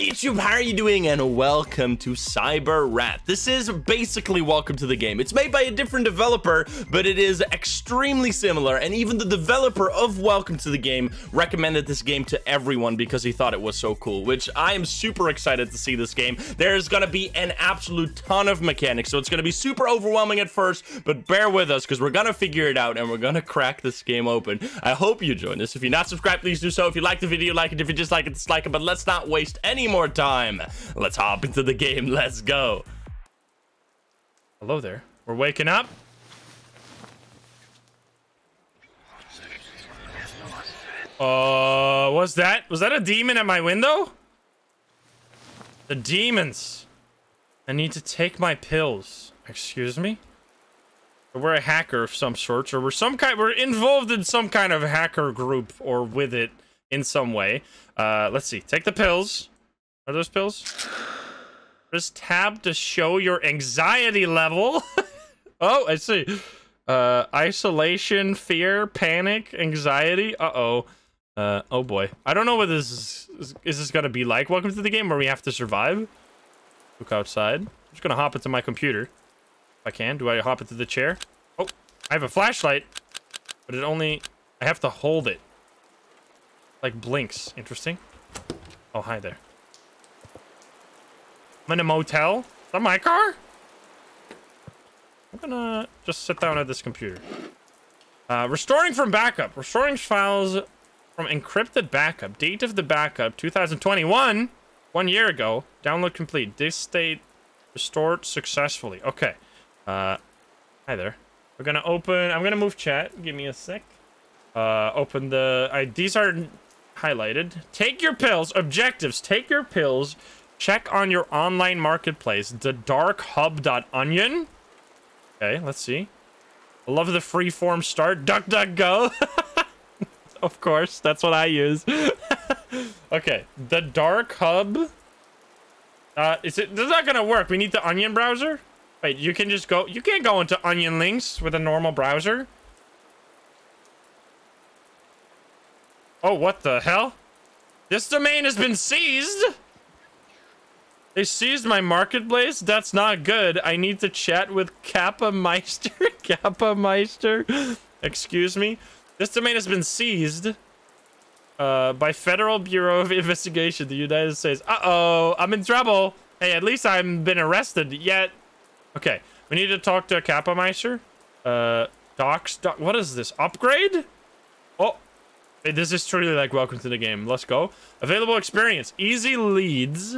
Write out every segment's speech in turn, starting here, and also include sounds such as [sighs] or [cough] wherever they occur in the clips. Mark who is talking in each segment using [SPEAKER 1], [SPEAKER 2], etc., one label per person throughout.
[SPEAKER 1] YouTube, how are you doing? And welcome to Cyber Rat. This is basically Welcome to the Game. It's made by a different developer, but it is extremely similar. And even the developer of Welcome to the Game recommended this game to everyone because he thought it was so cool, which I am super excited to see this game. There's gonna be an absolute ton of mechanics, so it's gonna be super overwhelming at first, but bear with us because we're gonna figure it out and we're gonna crack this game open. I hope you join us. If you're not subscribed, please do so. If you like the video, like it. If you dislike it, dislike it. But let's not waste any more time. Let's hop into the game. Let's go. Hello there. We're waking up. Uh, what's that? Was that a demon at my window? The demons. I need to take my pills. Excuse me? We're a hacker of some sort, or we're some kind. We're involved in some kind of hacker group, or with it in some way. Uh, let's see. Take the pills. Are those pills? Press tab to show your anxiety level. [laughs] oh, I see. Uh, isolation, fear, panic, anxiety. Uh-oh. Uh, oh boy. I don't know what this is, is, is this gonna be like. Welcome to the game where we have to survive. Look outside. I'm just gonna hop into my computer. If I can. Do I hop into the chair? Oh, I have a flashlight. But it only... I have to hold it. Like blinks. Interesting. Oh, hi there. I'm in a motel. Is that my car? I'm gonna just sit down at this computer. Uh, restoring from backup. Restoring files from encrypted backup. Date of the backup, 2021. One year ago. Download complete. This state restored successfully. Okay. Uh, hi there. We're gonna open... I'm gonna move chat. Give me a sec. Uh, open the... I, these are highlighted. Take your pills. Objectives. Take your pills. Check on your online marketplace. The darkhub.onion. Okay, let's see. I love the freeform start. Duck, duck, go. [laughs] of course, that's what I use. [laughs] okay, the dark hub. Uh, is it? This is not gonna work. We need the Onion browser. Wait, you can just go. You can't go into Onion links with a normal browser. Oh, what the hell? This domain has been seized. They seized my marketplace? That's not good. I need to chat with Kappa Meister. [laughs] Kappa Meister. Excuse me. This domain has been seized uh, by Federal Bureau of Investigation, the United States. Uh-oh, I'm in trouble. Hey, at least I haven't been arrested yet. Okay, we need to talk to Kappa Meister. Uh, docs, doc, what is this? Upgrade? Oh, hey, this is truly like welcome to the game. Let's go. Available experience. Easy leads.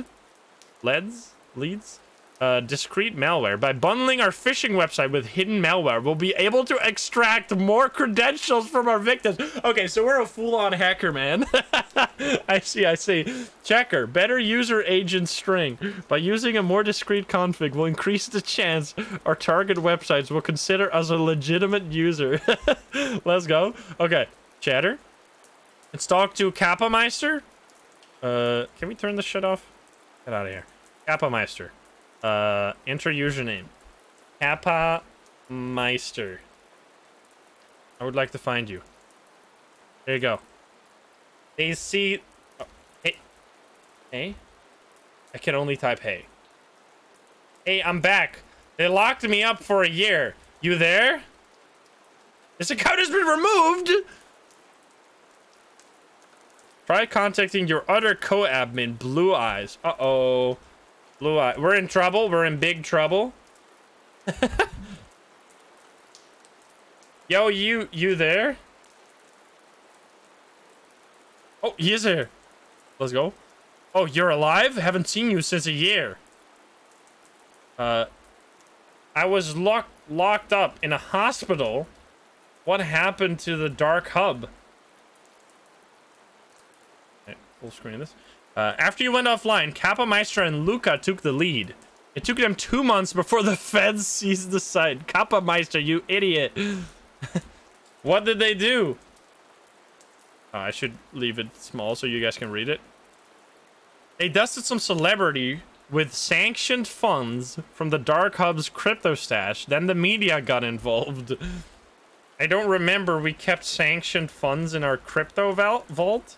[SPEAKER 1] Leads? Leads? Uh, discrete malware. By bundling our phishing website with hidden malware, we'll be able to extract more credentials from our victims. Okay, so we're a full-on hacker, man. [laughs] I see, I see. Checker. Better user agent string. By using a more discrete config, will increase the chance our target websites will consider us a legitimate user. [laughs] Let's go. Okay, chatter. Let's talk to Kappa Meister. Uh, can we turn this shit off? Get out of here. Kappa Meister. Uh, enter username. Kappa Meister. I would like to find you. There you go. They see... Oh, hey. Hey? I can only type hey. Hey, I'm back. They locked me up for a year. You there? This account has been removed! Try contacting your other co-admin, Blue Eyes. Uh-oh. Blue Eye. We're in trouble. We're in big trouble. Yo, you, you there? Oh, he is here. Let's go. Oh, you're alive? Haven't seen you since a year. Uh, I was locked locked up in a hospital. What happened to the dark hub? Full screen this. Uh, after you went offline, Kappa Meister and Luca took the lead. It took them two months before the [laughs] feds seized the site. Kappa Meister, you idiot. [laughs] what did they do? Oh, I should leave it small so you guys can read it. They dusted some celebrity with sanctioned funds from the Dark Hub's crypto stash. Then the media got involved. [laughs] I don't remember we kept sanctioned funds in our crypto vault.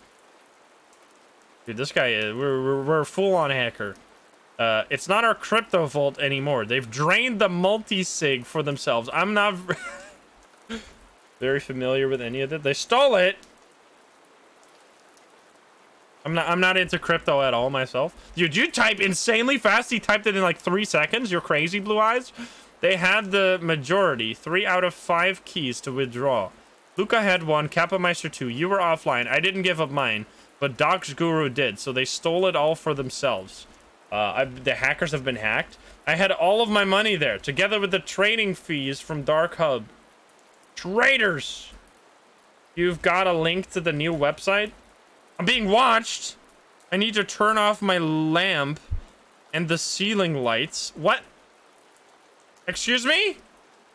[SPEAKER 1] Dude, this guy is we're we're, we're full on hacker. Uh, it's not our crypto vault anymore. They've drained the multi-sig for themselves. I'm not [laughs] very familiar with any of it. They stole it. I'm not I'm not into crypto at all myself. Dude, you type insanely fast. He typed it in like three seconds. You're crazy, Blue Eyes. They had the majority, three out of five keys to withdraw. Luca had one, Kapameister two. You were offline. I didn't give up mine, but Docs Guru did, so they stole it all for themselves. Uh, the hackers have been hacked. I had all of my money there, together with the trading fees from Dark Hub. Traitors! You've got a link to the new website? I'm being watched! I need to turn off my lamp and the ceiling lights. What? Excuse me?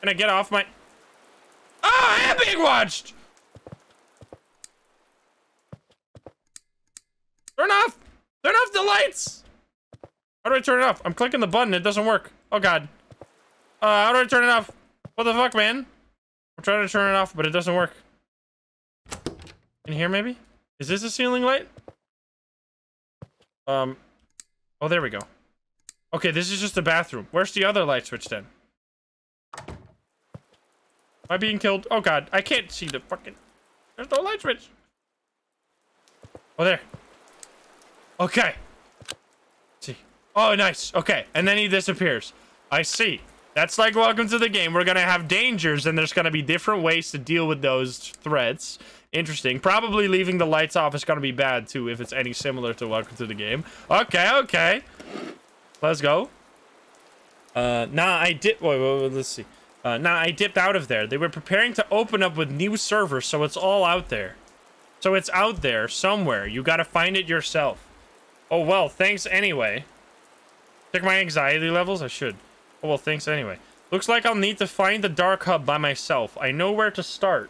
[SPEAKER 1] Can I get off my... Oh, I am being watched! Turn off! Turn off the lights! How do I turn it off? I'm clicking the button. It doesn't work. Oh, God. Uh, how do I turn it off? What the fuck, man? I'm trying to turn it off, but it doesn't work. In here, maybe? Is this a ceiling light? Um. Oh, there we go. Okay, this is just a bathroom. Where's the other light switch then? Am I being killed? Oh, God. I can't see the fucking... There's no light switch. Oh, there. Okay. See. Oh, nice. Okay. And then he disappears. I see. That's like welcome to the game. We're going to have dangers, and there's going to be different ways to deal with those threats. Interesting. Probably leaving the lights off is going to be bad, too, if it's any similar to welcome to the game. Okay, okay. Let's go. Uh, nah, I did... Wait, wait, wait, let's see. Uh, nah, I dipped out of there. They were preparing to open up with new servers, so it's all out there. So it's out there somewhere. You got to find it yourself. Oh, well, thanks anyway. Check my anxiety levels? I should. Oh, well, thanks anyway. Looks like I'll need to find the Dark Hub by myself. I know where to start.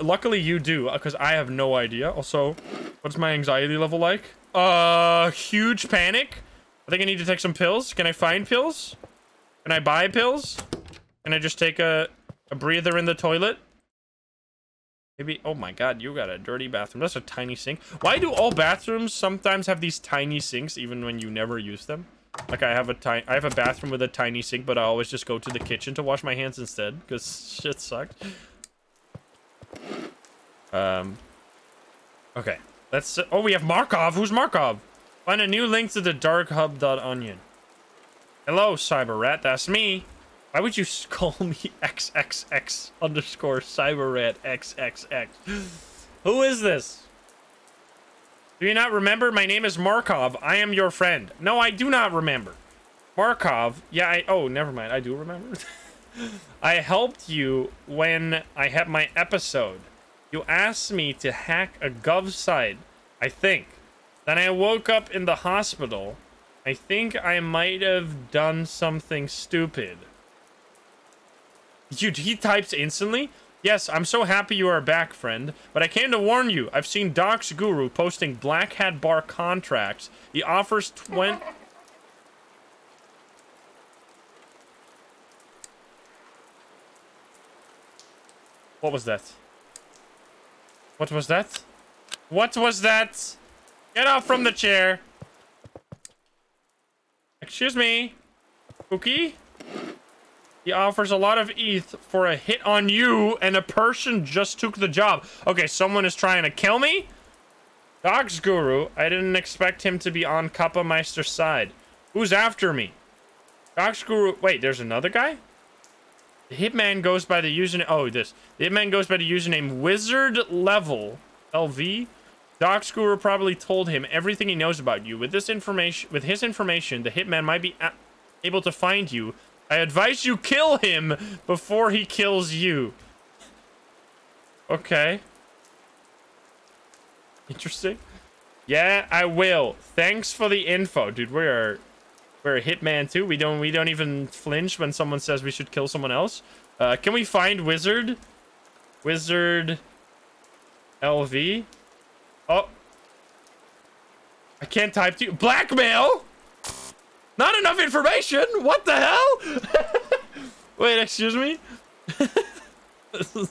[SPEAKER 1] Luckily, you do, because I have no idea. Also, what's my anxiety level like? Uh, huge panic. I think I need to take some pills. Can I find pills? Can I buy pills? Can I just take a, a breather in the toilet? Maybe, oh my god, you got a dirty bathroom. That's a tiny sink. Why do all bathrooms sometimes have these tiny sinks even when you never use them? Like I have a tiny, I have a bathroom with a tiny sink, but I always just go to the kitchen to wash my hands instead because [laughs] shit sucked. Um. Okay, let's. Oh, we have Markov. Who's Markov? Find a new link to the darkhub.onion. Hello, Cyber Rat. That's me. Why would you [laughs] call me XXX underscore Cyber Rat XXX? Who is this? Do you not remember? My name is Markov. I am your friend. No, I do not remember. Markov. Yeah, I... Oh, never mind. I do remember. [laughs] I helped you when I had my episode. You asked me to hack a gov site, I think. Then I woke up in the hospital. I think I might have done something stupid. Dude, he types instantly? Yes, I'm so happy you are back, friend. But I came to warn you. I've seen Doc's Guru posting Black Hat Bar contracts. He offers 20... [laughs] What was that? What was that? What was that? Get off from the chair. Excuse me. Cookie? He offers a lot of ETH for a hit on you, and a person just took the job. Okay, someone is trying to kill me? Docs Guru, I didn't expect him to be on Kapameister's side. Who's after me? Docs Guru, wait, there's another guy? The Hitman goes by the username, oh, this. The Hitman goes by the username Wizard Level LV. Docs Guru probably told him everything he knows about you. With this information, with his information, the Hitman might be able to find you I advise you kill him before he kills you. Okay. Interesting. Yeah, I will. Thanks for the info, dude. We're we're a hitman too. We don't we don't even flinch when someone says we should kill someone else. Uh, can we find wizard? Wizard LV. Oh. I can't type to you. Blackmail. Not enough information? What the hell? [laughs] Wait, excuse me? [laughs]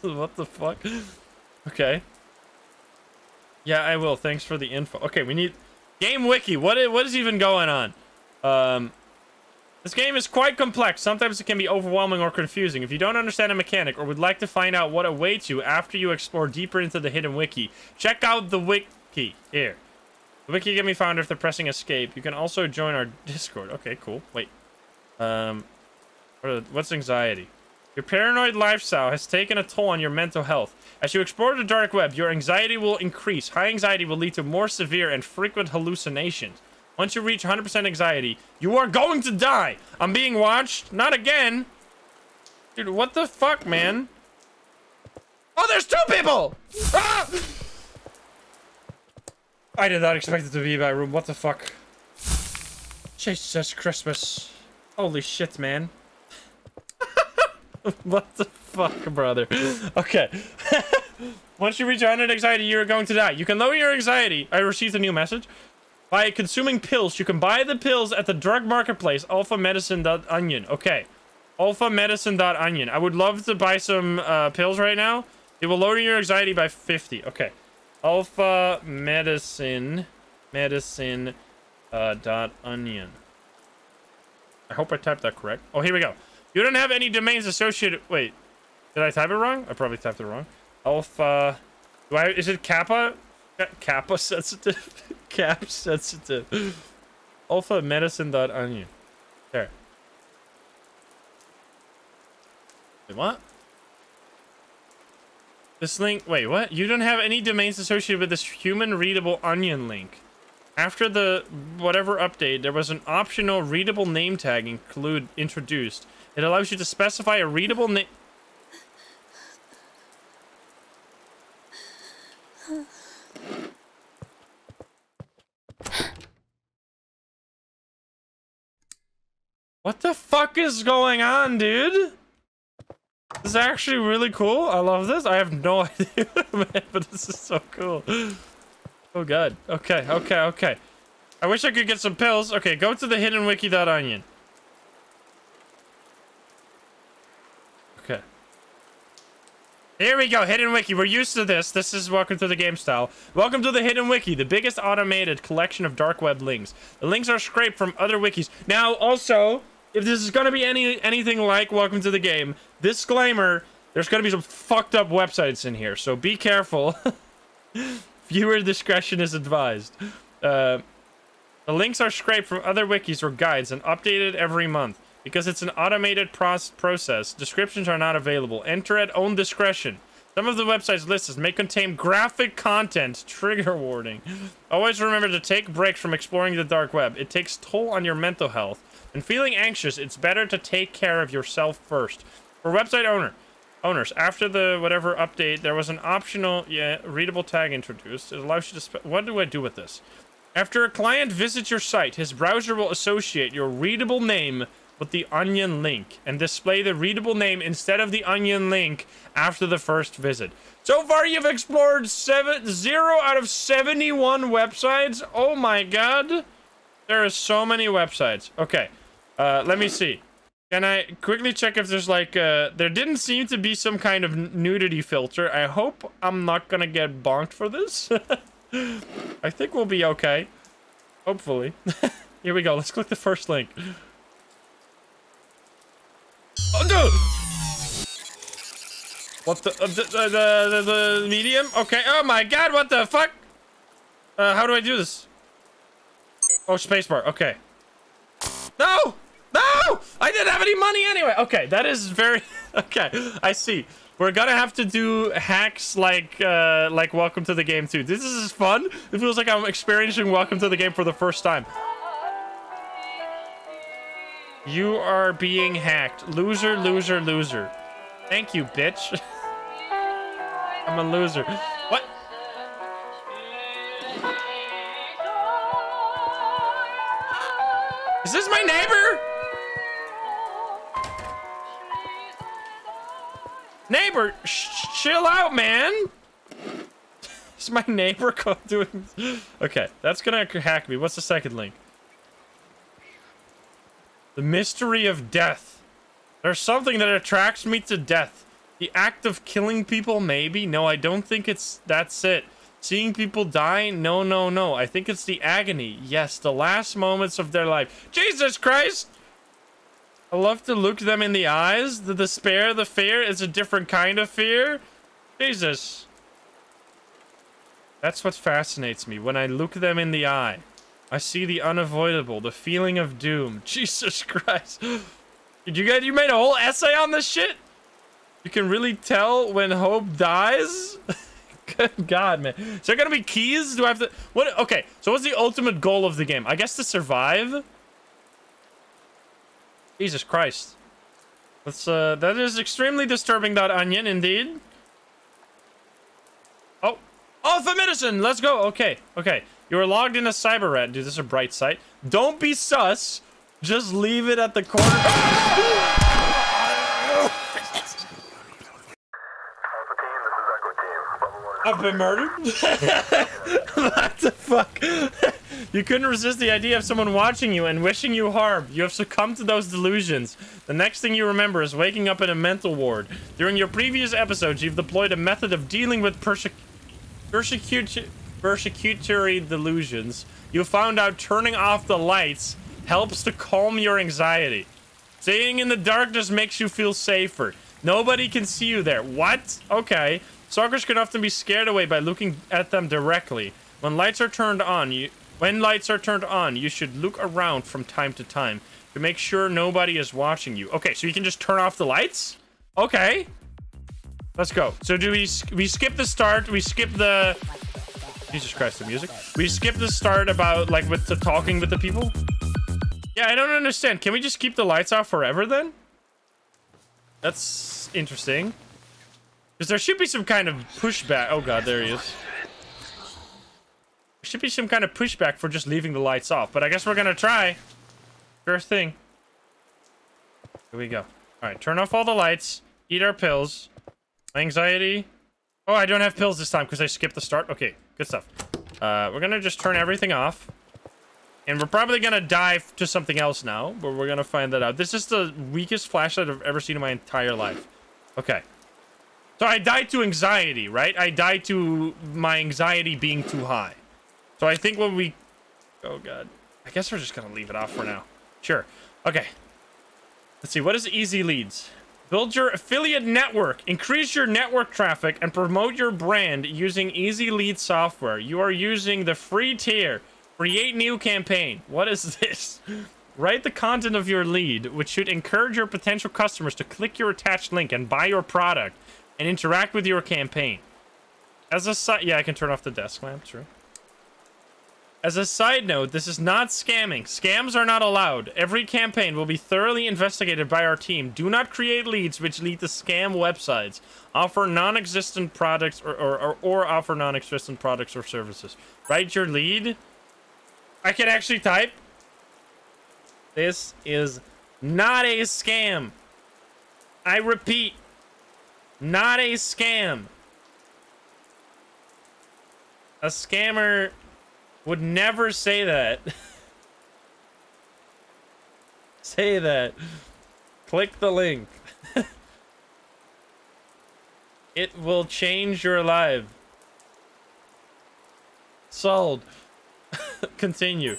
[SPEAKER 1] what the fuck? Okay. Yeah, I will. Thanks for the info. Okay, we need game wiki. What is, what is even going on? Um, this game is quite complex. Sometimes it can be overwhelming or confusing. If you don't understand a mechanic or would like to find out what awaits you after you explore deeper into the hidden wiki, check out the wiki here. The wiki can be found after pressing escape. You can also join our Discord. Okay, cool. Wait. Um, what's anxiety? Your paranoid lifestyle has taken a toll on your mental health. As you explore the dark web, your anxiety will increase. High anxiety will lead to more severe and frequent hallucinations. Once you reach 100% anxiety, you are going to die. I'm being watched. Not again. Dude, what the fuck, man? Oh, there's two people! Ah! I did not expect it to be my room. What the fuck? Jesus Christmas. Holy shit, man. [laughs] what the fuck, brother? Okay. [laughs] Once you reach 100 anxiety, you're going to die. You can lower your anxiety. I received a new message. By consuming pills. You can buy the pills at the drug marketplace, alphamedicine.onion. Okay. Alphamedicine.onion. I would love to buy some uh, pills right now. It will lower your anxiety by 50. Okay. Alpha medicine. Medicine. Uh, dot onion. I hope I typed that correct. Oh, here we go. You don't have any domains associated... Wait. Did I type it wrong? I probably typed it wrong. Alpha... Do I... Is it Kappa? Kappa sensitive? [laughs] Cap sensitive. Alpha medicine dot onion. There. Wait, what? This link... Wait, what? You don't have any domains associated with this human readable onion link. After the whatever update, there was an optional readable name tag include introduced. It allows you to specify a readable name. What the fuck is going on, dude? This is actually really cool. I love this. I have no [laughs] idea, man, but this is so cool. Oh god. Okay, okay, okay. I wish I could get some pills. Okay, go to the hiddenwiki.onion. Okay. Here we go, Hidden Wiki. We're used to this. This is Welcome to the Game style. Welcome to the Hidden Wiki, the biggest automated collection of dark web links. The links are scraped from other wikis. Now, also, if this is to be any anything like Welcome to the Game, disclaimer, there's to be some fucked up websites in here, so be careful. [laughs] Viewer discretion is advised. Uh, the links are scraped from other wikis or guides and updated every month. Because it's an automated process, descriptions are not available. Enter at own discretion. Some of the website's lists may contain graphic content. Trigger warning. Always remember to take breaks from exploring the dark web. It takes toll on your mental health. And feeling anxious, it's better to take care of yourself first. For website owner, owners, after the whatever update, there was an optional, yeah, readable tag introduced. It allows you to. What do I do with this? After a client visits your site, his browser will associate your readable name with the onion link and display the readable name instead of the onion link after the first visit. So far, you've explored seven, 0 out of 71 websites. Oh my god. There are so many websites. Okay, uh, let me see. Can I quickly check if there's like, uh, there didn't seem to be some kind of nudity filter. I hope I'm not gonna get bonked for this. [laughs] I think we'll be okay. Hopefully. [laughs] Here we go. Let's click the first link. Oh, no! What the, uh, the, the, the, the, medium? Okay. Oh my god, what the fuck? Uh, how do I do this? Oh, spacebar. Okay. No! No! I didn't have any money anyway. Okay, that is very... [laughs] okay, I see. We're gonna have to do hacks like uh, like Welcome to the Game too. This is fun. It feels like I'm experiencing Welcome to the Game for the first time. You are being hacked. Loser, loser, loser. Thank you, bitch. [laughs] I'm a loser. What? Is this my neighbor? Neighbor, chill out, man. Is my neighbor doing? [laughs] Okay, that's gonna hack me. What's the second link? The mystery of death. There's something that attracts me to death. The act of killing people, maybe? No, I don't think it's... That's it. Seeing people die? No, no, no. I think it's the agony. Yes, the last moments of their life. Jesus Christ! I love to look them in the eyes. The despair, the fear is a different kind of fear. Jesus. That's what fascinates me. When I look them in the eye, I see the unavoidable, the feeling of doom. [laughs] Jesus Christ. Did you get you made a whole essay on this shit? You can really tell when hope dies? [laughs] Good God, man. Is there gonna be keys? Do I have to... What? Okay, so what's the ultimate goal of the game? I guess to survive? Jesus Christ. That's, uh, that is extremely disturbing, that onion, indeed. Oh. Oh, for medicine! Let's go! Okay, okay. You are logged in a cyber rat. Dude, this is a bright site. Don't be sus. Just leave it at the corner. [laughs] I've been murdered? [laughs] what the fuck? You couldn't resist the idea of someone watching you and wishing you harm. You have succumbed to those delusions. The next thing you remember is waking up in a mental ward. During your previous episodes, you've deployed a method of dealing with persecutory delusions. You found out turning off the lights helps to calm your anxiety. Staying in the darkness makes you feel safer. Nobody can see you there. What? Okay. Stalkers can often be scared away by looking at them directly. When lights are turned on, you when lights are turned on, you should look around from time to time to make sure nobody is watching you. Okay, so you can just turn off the lights? Okay. Let's go. So do we we skip the start? We skip the Jesus Christ, the music. We skip the start about like with the talking with the people. Yeah, I don't understand. Can we just keep the lights off forever then? That's interesting. Because there should be some kind of pushback. Oh god, there he is. Should be some kind of pushback for just leaving the lights off. But I guess we're gonna try. First thing. Here we go. Alright, turn off all the lights. Eat our pills. Anxiety. Oh, I don't have pills this time because I skipped the start. Okay, good stuff. Uh, we're gonna just turn everything off. And we're probably gonna die to something else now, but we're gonna find that out. This is the weakest flashlight I've ever seen in my entire life. Okay. So I died to anxiety, right? I died to my anxiety being too high. So I think when we... Oh, God. I guess we're just going to leave it off for now. Sure. Okay. Let's see. What is Easy Leads? Build your affiliate network. Increase your network traffic and promote your brand using Easy Lead software. You are using the free tier. Create new campaign. What is this? [laughs] Write the content of your lead, which should encourage your potential customers to click your attached link and buy your product and interact with your campaign. As a side, yeah, I can turn off the desk lamp, true. As a side note, this is not scamming. Scams are not allowed. Every campaign will be thoroughly investigated by our team. Do not create leads which lead to scam websites. Offer non-existent products or, or, or, or offer non-existent products or services. Write your lead. I can actually type. This is not a scam. I repeat, not a scam. A scammer would never say that. [laughs] say that. Click the link. [laughs] it will change your life. Sold. [laughs] Continue.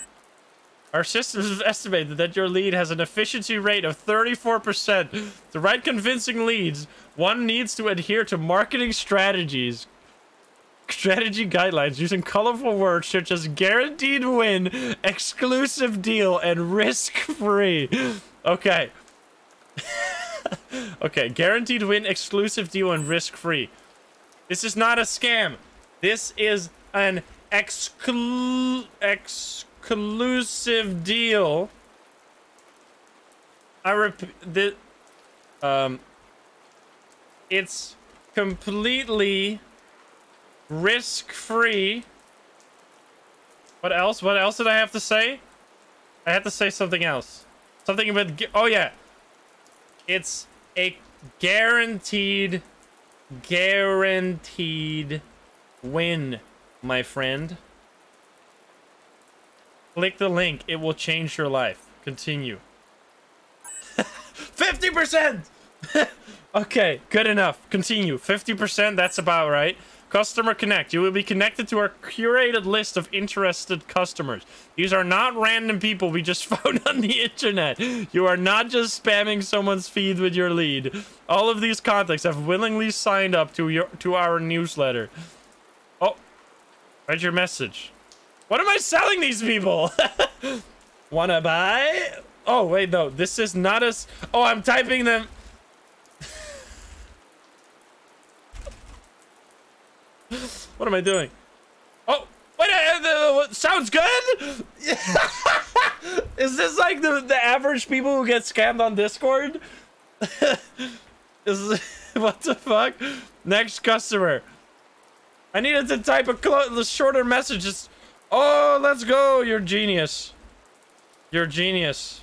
[SPEAKER 1] Our systems have estimated that your lead has an efficiency rate of 34%. To write convincing leads, one needs to adhere to marketing strategies, strategy guidelines using colorful words such as guaranteed win, exclusive deal, and risk-free. Okay. [laughs] okay, guaranteed win, exclusive deal, and risk-free. This is not a scam. This is an exclu... Exclusive deal. I repeat, the, um, it's completely risk-free. What else? What else did I have to say? I had to say something else. Something about, oh yeah. It's a guaranteed, guaranteed win, my friend. Click the link. It will change your life. Continue. [laughs] 50%! [laughs] okay, good enough. Continue. 50%, that's about right. Customer Connect. You will be connected to our curated list of interested customers. These are not random people we just [laughs] found on the internet. You are not just spamming someone's feed with your lead. All of these contacts have willingly signed up to your to our newsletter. Oh, read your message. What am I selling these people? [laughs] Wanna buy? Oh, wait, no. This is not as... Oh, I'm typing them... what am I doing? Oh, wait, uh, uh, sounds good? [laughs] is this like the, the average people who get scammed on Discord? [laughs] is [laughs] What the fuck? Next customer. I needed to type a shorter message. Oh, let's go. You're genius. You're genius.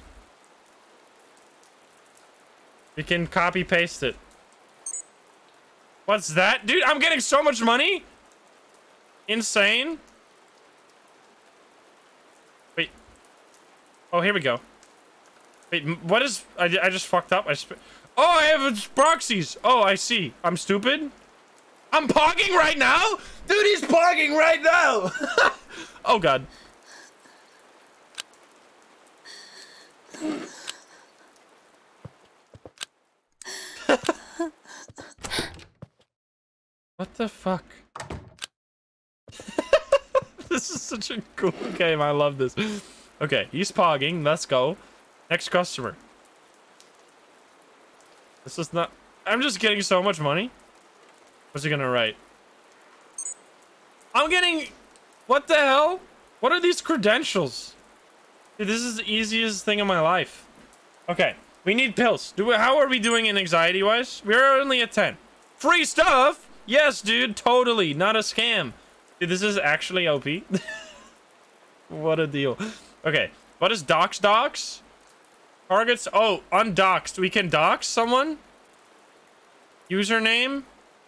[SPEAKER 1] You can copy paste it. What's that? Dude, I'm getting so much money. Insane. Wait. Oh, here we go. Wait, what is... I, I just fucked up. I Oh, I have proxies. Oh, I see. I'm stupid. I'm pogging right now? Dude, he's pogging right now. [laughs] oh, God. [laughs] what the fuck? [laughs] this is such a cool game. I love this. Okay, he's pogging. Let's go. Next customer. This is not... I'm just getting so much money. What's he gonna write? I'm getting... What the hell? What are these credentials? Dude, this is the easiest thing in my life. Okay, we need pills. Do we, how are we doing in anxiety-wise? We're only at 10. Free stuff? Yes, dude, totally. Not a scam. Dude, this is actually OP. [laughs] what a deal. Okay, what is docs docs? Targets? Oh, undoxed. We can dox someone? Username?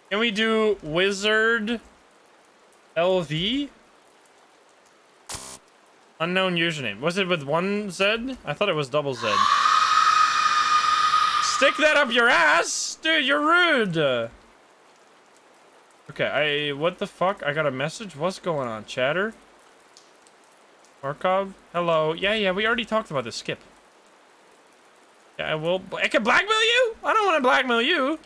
[SPEAKER 1] Can we do wizard LV? Unknown username. Was it with one Z? I thought it was double Z. Stick that up your ass! Dude, you're rude! Okay, I... What the fuck? I got a message? What's going on? Chatter? Markov? Hello? Yeah, yeah, we already talked about this. Skip. Yeah, I will... I can blackmail you? I don't want to blackmail you.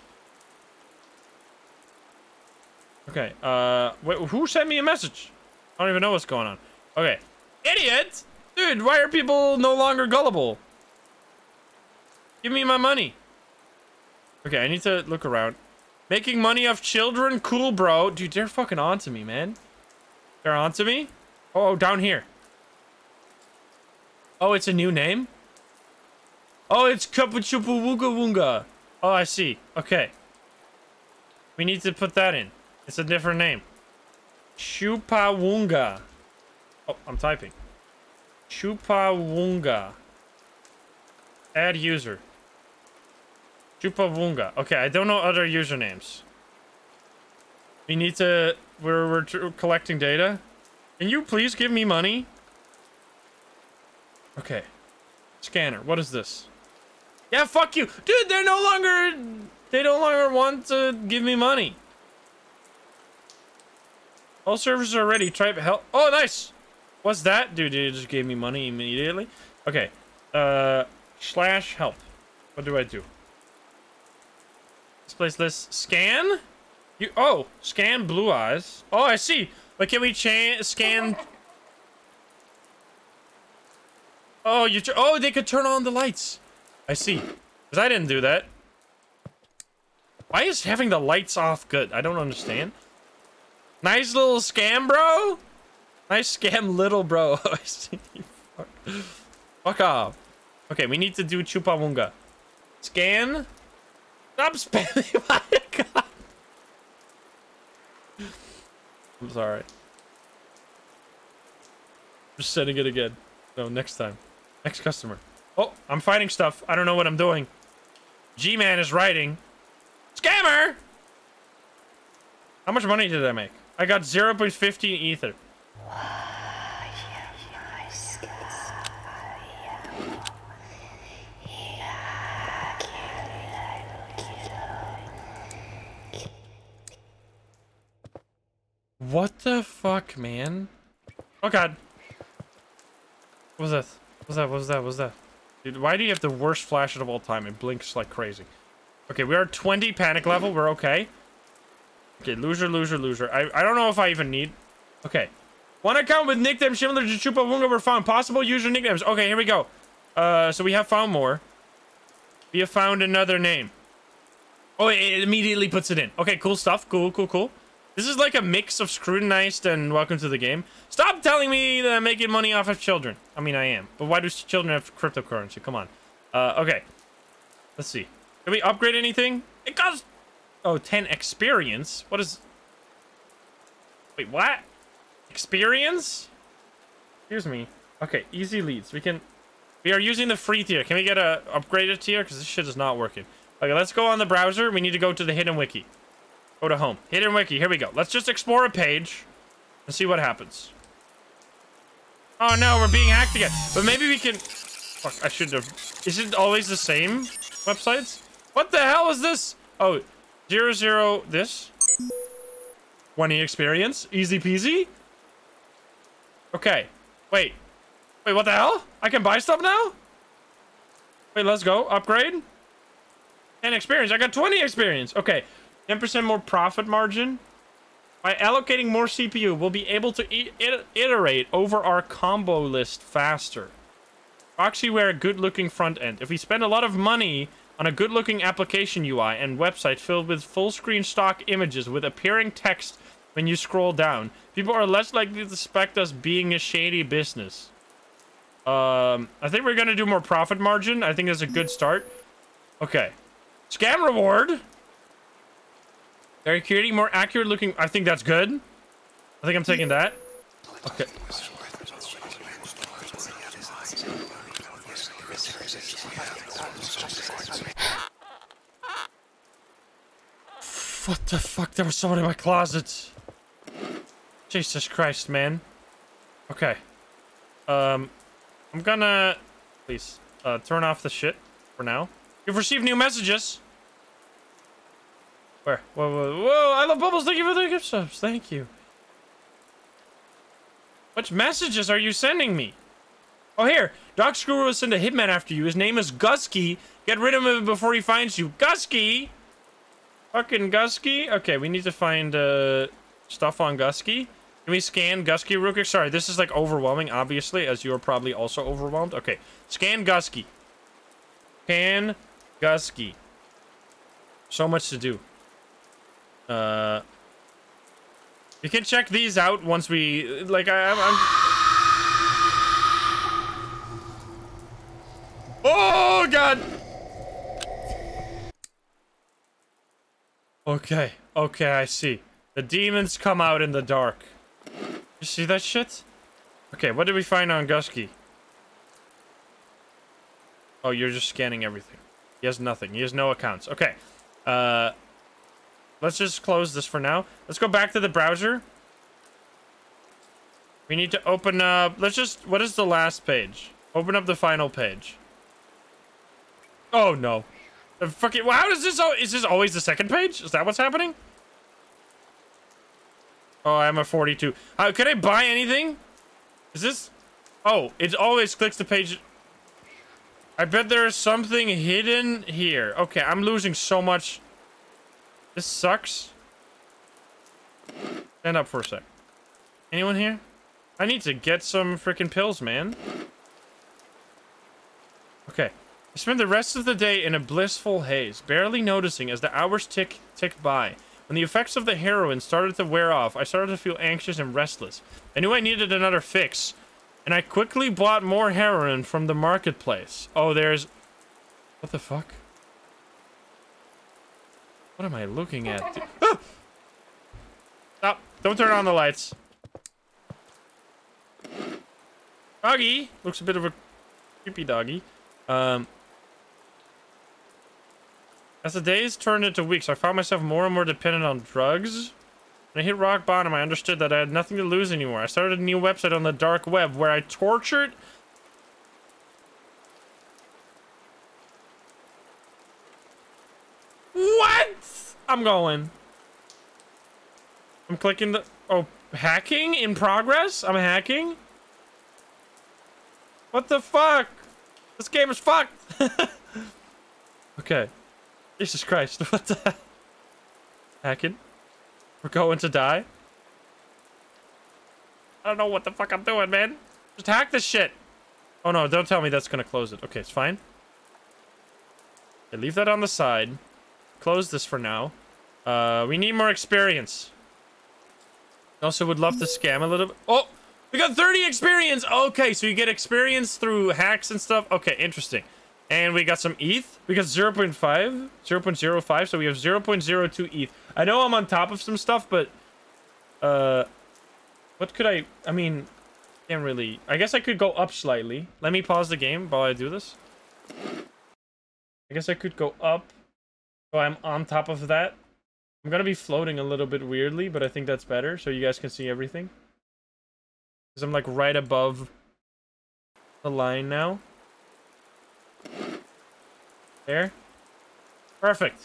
[SPEAKER 1] Okay, uh... Wait, who sent me a message? I don't even know what's going on. Okay. Idiot! Dude, why are people no longer gullible? Give me my money. Okay, I need to look around. Making money off children? Cool, bro. Dude, they're fucking onto me, man. They're onto me? Oh, oh down here. Oh, it's a new name? Oh, it's Kapachupa Wooga Woonga. Oh, I see. Okay. We need to put that in. It's a different name. Chupa Chupawunga. Oh, I'm typing. Chupa Chupawunga. Add user. Chupawunga. Okay, I don't know other usernames. We need to... We're, we're collecting data. Can you please give me money? Okay. Scanner. What is this? Yeah, fuck you. Dude, they're no longer... They no longer want to give me money. All servers are ready. Try to help. Oh, nice. What's that? Dude, it just gave me money immediately. Okay. Uh, slash help. What do I do? Displays list. Scan? You, oh, scan blue eyes. Oh, I see. But can we change scan? Oh, you. Oh, they could turn on the lights. I see. Because I didn't do that. Why is having the lights off good? I don't understand. Nice little scam, bro. Nice scam, little bro. [laughs] Fuck. Fuck off. Okay, we need to do Chupawunga. Scan. Stop spamming [laughs] my. I'm sorry. Just sending it again. No, next time. Next customer. Oh, I'm finding stuff. I don't know what I'm doing. G-Man is writing. Scammer! How much money did I make? I got 0.15 ether. What the fuck, man? Oh god. What was that? What was that? What was that? That? Dude, why do you have the worst flash of all time? It blinks like crazy. Okay, we are 20 panic level. We're okay. Okay, loser, loser, loser. I, I don't know if I even need... Okay. One account with nickname similar to Chupa Wunga were found. Possible user nicknames. Okay, here we go. Uh, so we have found more. We have found another name. Oh, it immediately puts it in. Okay, cool stuff. Cool, cool, cool. This is like a mix of scrutinized and welcome to the game. Stop telling me that I'm making money off of children. I mean, I am. But why do children have cryptocurrency? Come on. Uh, okay. Let's see. Can we upgrade anything? It costs... Oh, 10 experience? What is... Wait, what? Experience? Excuse me. Okay, easy leads. We can... We are using the free tier. Can we get a upgraded tier? Because this shit is not working. Okay, let's go on the browser. We need to go to the hidden wiki. Go to home. Hidden wiki. Here we go. Let's just explore a page and see what happens. Oh no, we're being hacked again. But maybe we can... Fuck, I should have... Is it always the same websites? What the hell is this? Oh, zero zero this. 20 experience. Easy peasy. Okay. Wait. Wait, what the hell? I can buy stuff now? Wait, let's go. Upgrade. 10 experience. I got 20 experience. Okay. 10% more profit margin. By allocating more CPU, we'll be able to iterate over our combo list faster. Proxyware a good-looking front end. If we spend a lot of money on a good-looking application UI and website filled with full-screen stock images with appearing text when you scroll down, people are less likely to suspect us being a shady business. Um, I think we're gonna do more profit margin. I think that's a good start. Okay. Scam reward. They're creating more accurate looking. I think that's good. I think I'm taking that. Okay. What the fuck? There was someone in my closet. Jesus Christ, man. Okay. Um, I'm gonna... Please, uh, turn off the shit for now. You've received new messages. Where? Whoa, whoa, whoa! I love bubbles. Thank you for the gift subs. Thank you. What messages are you sending me? Oh, here. Docs Guru will send a hitman after you. His name is Gusky. Get rid of him before he finds you. Gusky! Fucking Gusky? Okay, we need to find, uh, stuff on Gusky. Can we scan Gusky real quick? Sorry, this is, like, overwhelming, obviously, as you're probably also overwhelmed. Okay, scan Gusky. Scan Gusky. So much to do. Uh, you can check these out once we like. I, I'm. Oh God. Okay. Okay, I see. The demons come out in the dark. You see that shit? Okay, what did we find on Gusky? Oh, you're just scanning everything. He has nothing. He has no accounts. Okay. Uh, Let's just close this for now. Let's go back to the browser. We need to open up... Let's just... What is the last page? Open up the final page. Oh, no. The fucking... Well, how does this... Is this always the second page? Is that what's happening? Oh, I'm a 42. Uh, can I buy anything? Is this... Oh, it always clicks the page... I bet there's something hidden here. Okay, I'm losing so much... This sucks. Stand up for a sec. Anyone here? I need to get some freaking pills, man. Okay. I spent the rest of the day in a blissful haze, barely noticing as the hours tick tick by. When the effects of the heroin started to wear off, I started to feel anxious and restless. I knew I needed another fix, and I quickly bought more heroin from the marketplace. Oh, there's... What the fuck? What am I looking at? Ah! Stop. Don't turn on the lights. Doggy. Looks a bit of a creepy doggy. Um, as the days turned into weeks, I found myself more and more dependent on drugs. When I hit rock bottom, I understood that I had nothing to lose anymore. I started a new website on the dark web where I tortured What? I'm going. I'm clicking the... Oh, hacking in progress? I'm hacking? What the fuck? This game is fucked. [laughs] okay. Jesus Christ. [laughs] What the Hacking? We're going to die? I don't know what the fuck I'm doing, man. Just hack this shit. Oh no, don't tell me that's gonna close it. Okay, it's fine. Okay, leave that on the side. Close this for now. Uh, we need more experience. Also would love to scam a little bit. Oh, we got 30 experience. Okay, so you get experience through hacks and stuff. Okay, interesting. And we got some ETH. We got 0 0.5, 0 0.05. So we have 0 0.02 ETH. I know I'm on top of some stuff, but uh, what could I? I mean, can't really. I guess I could go up slightly. Let me pause the game while I do this. I guess I could go up. So I'm on top of that. I'm gonna be floating a little bit weirdly, but I think that's better, so you guys can see everything. Because I'm like right above the line now. There. Perfect.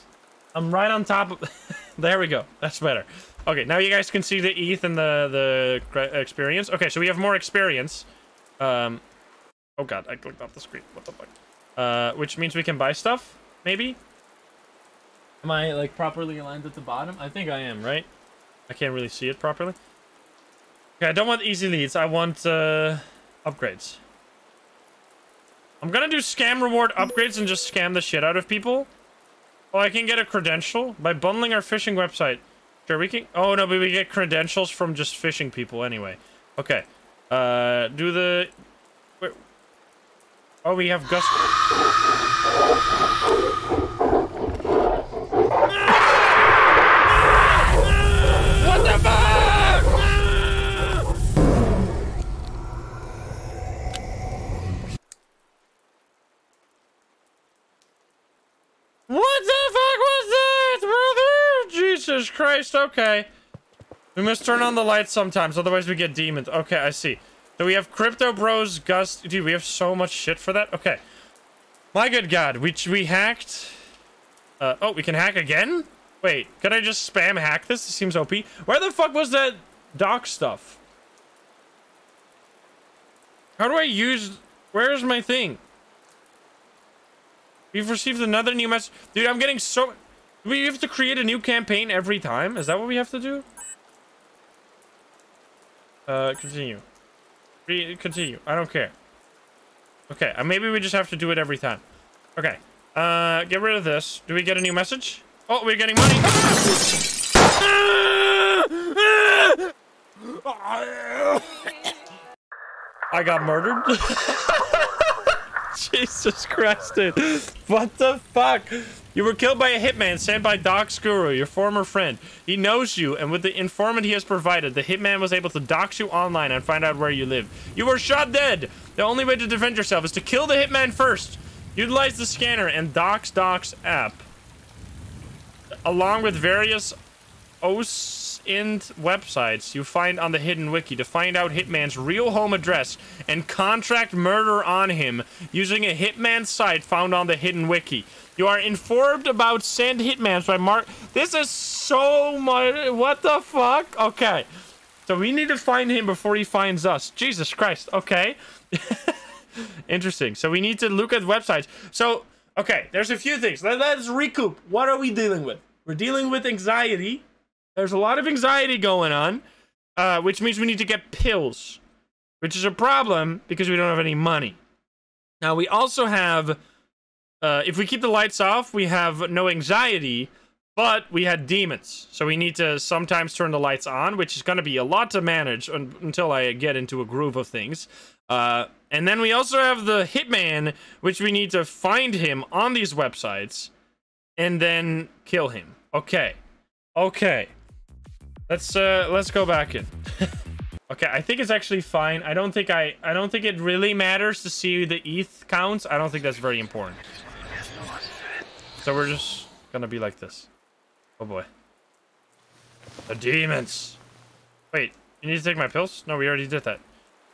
[SPEAKER 1] I'm right on top of... [laughs] there we go. That's better. Okay, now you guys can see the ETH and the, the experience. Okay, so we have more experience. Um, oh god, I clicked off the screen. What the fuck? Uh, which means we can buy stuff, maybe? Am I, like, properly aligned at the bottom? I think I am, right? I can't really see it properly. Okay, I don't want easy leads. I want, uh, upgrades. I'm gonna do scam reward upgrades and just scam the shit out of people. Oh, I can get a credential by bundling our phishing website. Sure, we can... Oh, no, but we get credentials from just phishing people anyway. Okay. Uh, do the... Wait. Oh, we have Gus... Jesus Christ, okay. We must turn on the lights sometimes, otherwise we get demons. Okay, I see. So we have Crypto Bros, Gus... Dude, we have so much shit for that. Okay. My good god, we, we hacked... Uh, oh, we can hack again? Wait, can I just spam hack this? This seems OP. Where the fuck was that dock stuff? How do I use... Where's my thing? We've received another new message. Dude, I'm getting so... We have to create a new campaign every time? Is that what we have to do? Uh, continue. Re continue. I don't care. Okay, uh, maybe we just have to do it every time. Okay. Uh, get rid of this. Do we get a new message? Oh, we're getting money. [laughs] I got murdered. [laughs] Jesus Christ, dude. What the fuck? You were killed by a hitman sent by Dox Guru, your former friend. He knows you, and with the informant he has provided, the hitman was able to dox you online and find out where you live. You were shot dead! The only way to defend yourself is to kill the hitman first. Utilize the scanner and Dox Dox app, along with various OSINT websites you find on the Hidden Wiki to find out Hitman's real home address and contract murder on him using a Hitman site found on the Hidden Wiki. You are informed about send Hitmans by Mark. This is so much. What the fuck? Okay. So we need to find him before he finds us. Jesus Christ. Okay. [laughs] Interesting. So we need to look at websites. So, okay, there's a few things. Let, let's recoup. What are we dealing with? We're dealing with anxiety. There's a lot of anxiety going on, uh, which means we need to get pills, which is a problem because we don't have any money. Now, we also have, uh, if we keep the lights off, we have no anxiety, but we had demons. So we need to sometimes turn the lights on, which is going to be a lot to manage un until I get into a groove of things. Uh, and then we also have the hitman, which we need to find him on these websites and then kill him. Okay. Okay. Let's uh let's go back in. [laughs] okay, I think it's actually fine. I don't think I I don't think it really matters to see the ETH counts. I don't think that's very important. So we're just gonna be like this. Oh boy. The demons. Wait, you need to take my pills? No, we already did that.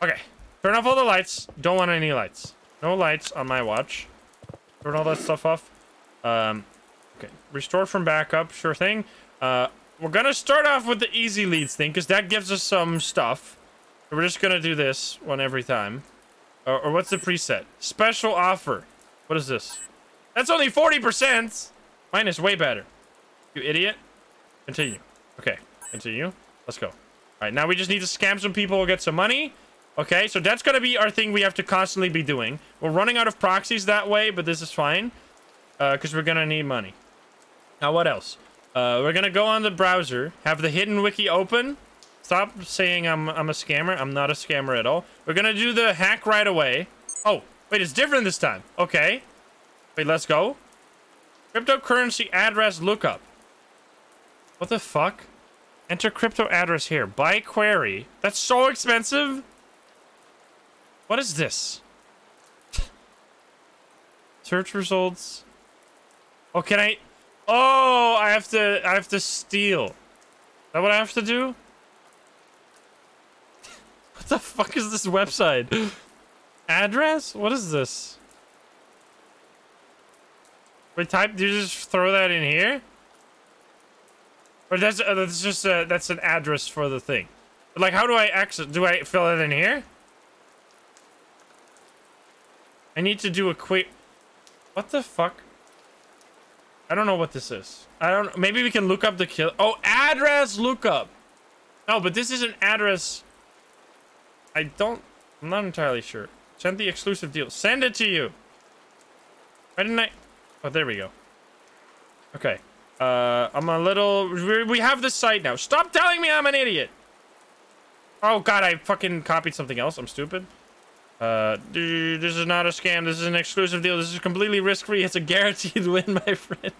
[SPEAKER 1] Okay. Turn off all the lights. Don't want any lights. No lights on my watch. Turn all that stuff off. Um, okay. Restore from backup. Sure thing. Uh, we're gonna start off with the easy leads thing because that gives us some stuff. We're just gonna do this one every time. Or, or what's the preset? Special offer. What is this? That's only 40%. Mine is way better. You idiot. Continue. Okay, continue. Let's go. All right, now we just need to scam some people, we'll get some money. Okay, so that's gonna be our thing we have to constantly be doing. We're running out of proxies that way, but this is fine. Because uh, we're gonna need money. Now, what else? Uh, we're gonna go on the browser, have the hidden wiki open. Stop saying I'm, I'm a scammer. I'm not a scammer at all. We're gonna do the hack right away. Oh, wait, it's different this time. Okay. Wait, let's go. Cryptocurrency address lookup. What the fuck? Enter crypto address here. By query. That's so expensive. What is this? [laughs] Search results. Oh, can I? Oh, I have to. I have to steal. Is that what I have to do? [laughs] what the fuck is this website? Address? What is this? Wait, type. Do you just throw that in here? Or that's uh, that's just uh, that's an address for the thing. But like, how do I access? Do I fill it in here? I need to do a quick... What the fuck? I don't know what this is. I don't... Maybe we can look up the kill... Oh, address lookup! No, but this is an address... I don't... I'm not entirely sure. Send the exclusive deal. Send it to you! Why didn't I... Oh, there we go. Okay. Uh, I'm a little... We have the site now. Stop telling me I'm an idiot! Oh, God, I fucking copied something else. I'm stupid. Uh, this is not a scam. This is an exclusive deal. This is completely risk-free. It's a guaranteed [laughs] win, my friend.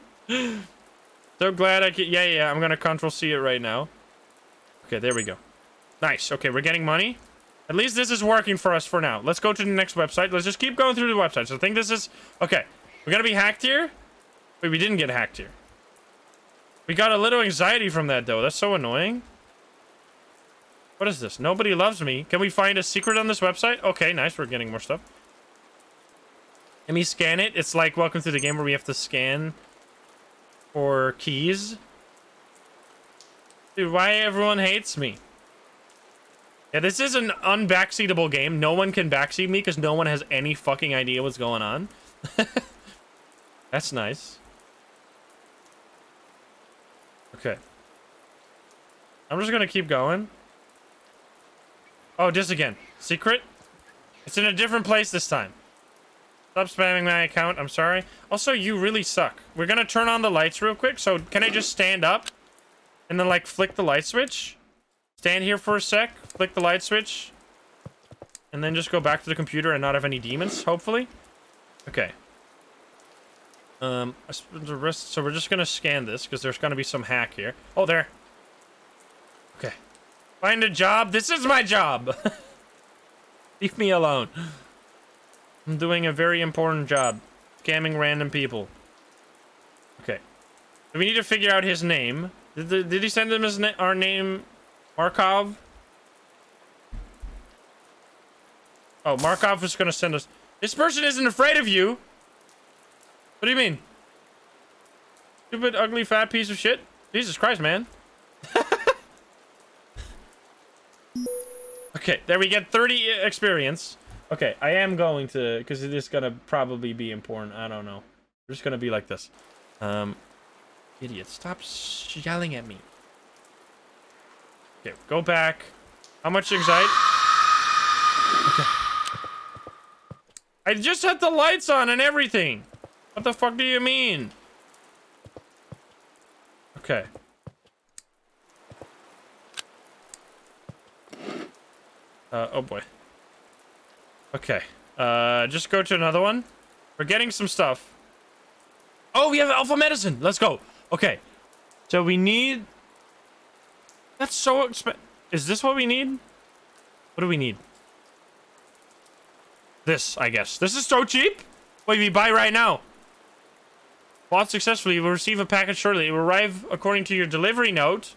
[SPEAKER 1] so glad I can... Yeah, yeah, I'm gonna control-C it right now. Okay, there we go. Nice. Okay, we're getting money. At least this is working for us for now. Let's go to the next website. Let's just keep going through the websites. I think this is... Okay. We're gonna be hacked here? Wait, we didn't get hacked here. We got a little anxiety from that, though. That's so annoying. What is this? Nobody loves me. Can we find a secret on this website? Okay, nice. We're getting more stuff. Let me scan it. It's like welcome to the game where we have to scan for keys. Dude, why everyone hates me? Yeah, this is an unbackseatable game. No one can backseat me because no one has any fucking idea what's going on. [laughs] That's nice. Okay. I'm just gonna keep going. Oh, just again. Secret? It's in a different place this time. Stop spamming my account. I'm sorry. Also, you really suck. We're gonna turn on the lights real quick. So, can I just stand up? And then, like, flick the light switch? Stand here for a sec. Flick the light switch. And then just go back to the computer and not have any demons, hopefully. Okay. Um, so we're just gonna scan this, because there's gonna be some hack here. Oh, there. Find a job. This is my job. [laughs] Leave me alone. I'm doing a very important job. Scamming random people. Okay. we need to figure out his name. Did, the, did he send him his na our name? Markov? Oh, Markov is going to send us... This person isn't afraid of you. What do you mean? Stupid, ugly, fat piece of shit? Jesus Christ, man. [laughs] Okay, there we get 30 experience. Okay, I am going to, because it is going to probably be important. I don't know. We're just going to be like this. Um, idiot, stop yelling at me. Okay, go back. How much anxiety? Okay. I just had the lights on and everything. What the fuck do you mean? Okay. Uh, oh boy. Okay. Uh, just go to another one. We're getting some stuff. Oh, we have alpha medicine. Let's go. Okay. So we need... That's so expensive. Is this what we need? What do we need? This, I guess. This is so cheap. Wait, we buy right now. Bought successfully. You will receive a package shortly. It will arrive according to your delivery note.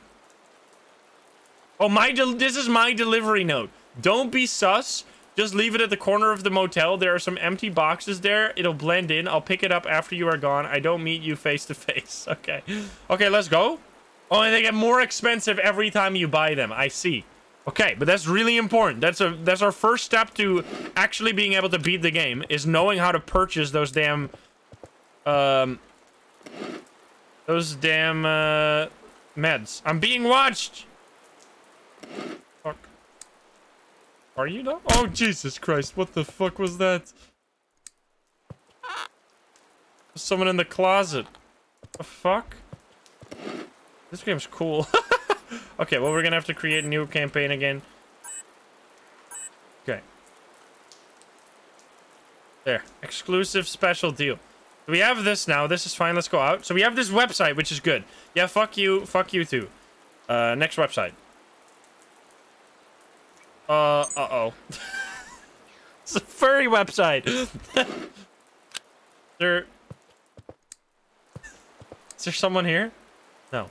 [SPEAKER 1] Oh, my this is my delivery note. Don't be sus. Just leave it at the corner of the motel. There are some empty boxes there. It'll blend in. I'll pick it up after you are gone. I don't meet you face to [laughs] face. Okay. Okay, let's go. Oh, and they get more expensive every time you buy them. I see. Okay, but that's really important. That's a that's our first step to actually being able to beat the game is knowing how to purchase those damn um those damn uh meds. I'm being watched. Are you not? Oh Jesus Christ! What the fuck was that? Someone in the closet. The fuck? This game's cool. [laughs] okay, well, we're gonna have to create a new campaign again. Okay. There. Exclusive special deal. We have this now. This is fine. Let's go out. So we have this website, which is good. Yeah, fuck you. Fuck you too. Uh, next website. Uh, uh-oh. [laughs] it's a furry website. [laughs] there... Is there someone here? No.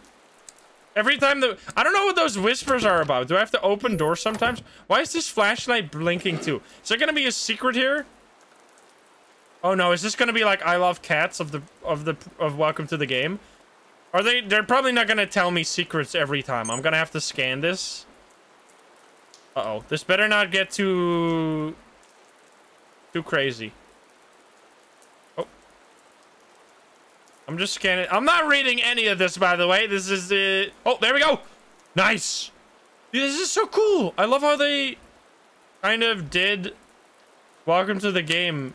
[SPEAKER 1] Every time the... I don't know what those whispers are about. Do I have to open doors sometimes? Why is this flashlight blinking too? Is there gonna be a secret here? Oh no, is this gonna be like I love cats of the of the of welcome to the game? Are they they're probably not gonna tell me secrets every time. I'm gonna have to scan this. Uh-oh. This better not get too too crazy. Oh. I'm just scanning. I'm not reading any of this, by the way. This is the... Oh, there we go. Nice. This is so cool. I love how they kind of did welcome to the game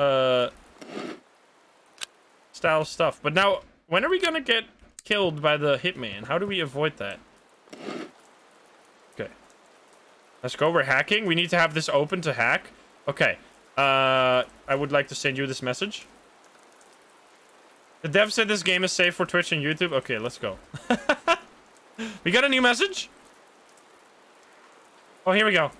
[SPEAKER 1] uh, style stuff. But now, when are we going to get killed by the hitman? How do we avoid that? Let's go. We're hacking. We need to have this open to hack. Okay. Uh, I would like to send you this message. The dev said this game is safe for Twitch and YouTube. Okay, let's go. [laughs] we got a new message? Oh, here we go.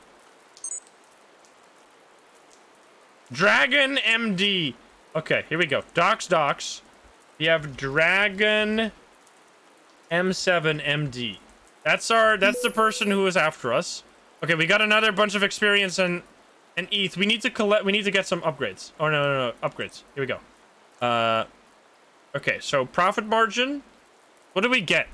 [SPEAKER 1] Dragon MD. Okay, here we go. Docs, docs. We have Dragon M7 MD. That's our, that's the person who is after us. Okay, we got another bunch of experience and, and ETH. We need to collect, we need to get some upgrades. Oh, no, no, no, upgrades. Here we go. Uh, Okay, so profit margin. What do we get?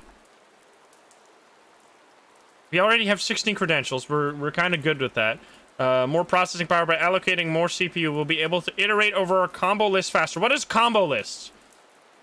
[SPEAKER 1] We already have 16 credentials. We're, we're kind of good with that. Uh, more processing power by allocating more CPU. We'll be able to iterate over our combo list faster. What is combo list?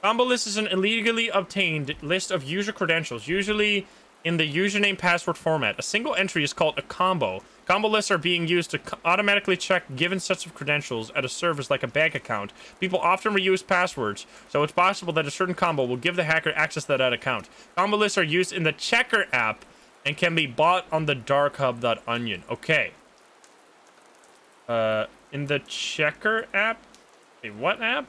[SPEAKER 1] Combo list is an illegally obtained list of user credentials, usually in the username password format. A single entry is called a combo. Combo lists are being used to automatically check given sets of credentials at a service like a bank account. People often reuse passwords, so it's possible that a certain combo will give the hacker access to that account. Combo lists are used in the Checker app and can be bought on the darkhub.onion. Okay. Uh, in the Checker app? Wait, what app?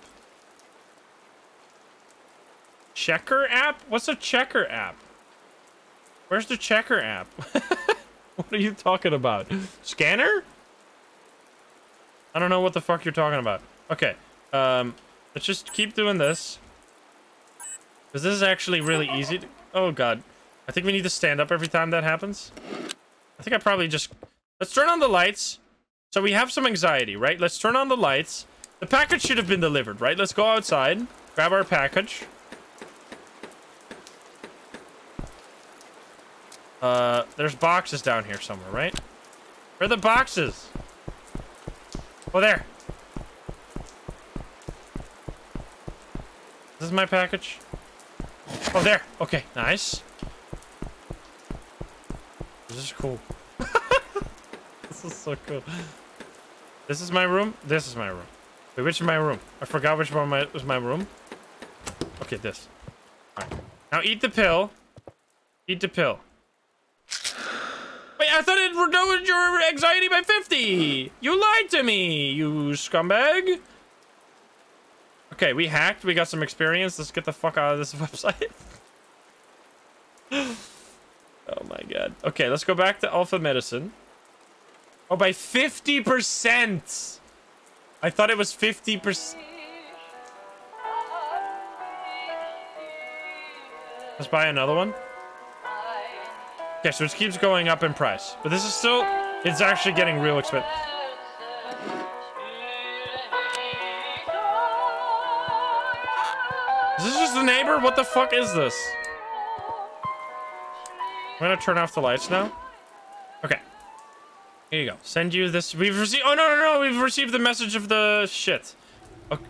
[SPEAKER 1] Checker app? What's a Checker app? Where's the checker app? [laughs] what are you talking about? Scanner? I don't know what the fuck you're talking about. Okay. Um, let's just keep doing this. Because this is actually really easy. To... Oh, God. I think we need to stand up every time that happens. I think I probably just... Let's turn on the lights. So we have some anxiety, right? Let's turn on the lights. The package should have been delivered, right? Let's go outside. Grab our package. Uh, there's boxes down here somewhere, right? Where are the boxes? Oh, there. This is my package. Oh, there. Okay, nice. This is cool. [laughs] this is so cool. This is my room. This is my room. Wait, which is my room? I forgot which one my, was my room. Okay, this. Now eat the pill. Eat the pill. I thought it reduced your anxiety by 50. You lied to me, you scumbag. Okay, we hacked. We got some experience. Let's get the fuck out of this [laughs] website. oh my god. Okay, let's go back to Alpha Medicine. Oh, by 50%. I thought it was 50%. Let's buy another one. Okay, so it keeps going up in price. But this is still... It's actually getting real expensive. Is this just the neighbor? What the fuck is this? I'm gonna turn off the lights now. Okay. Here you go. Send you this. We've received. Oh no no no! We've received the message of the shit. Okay.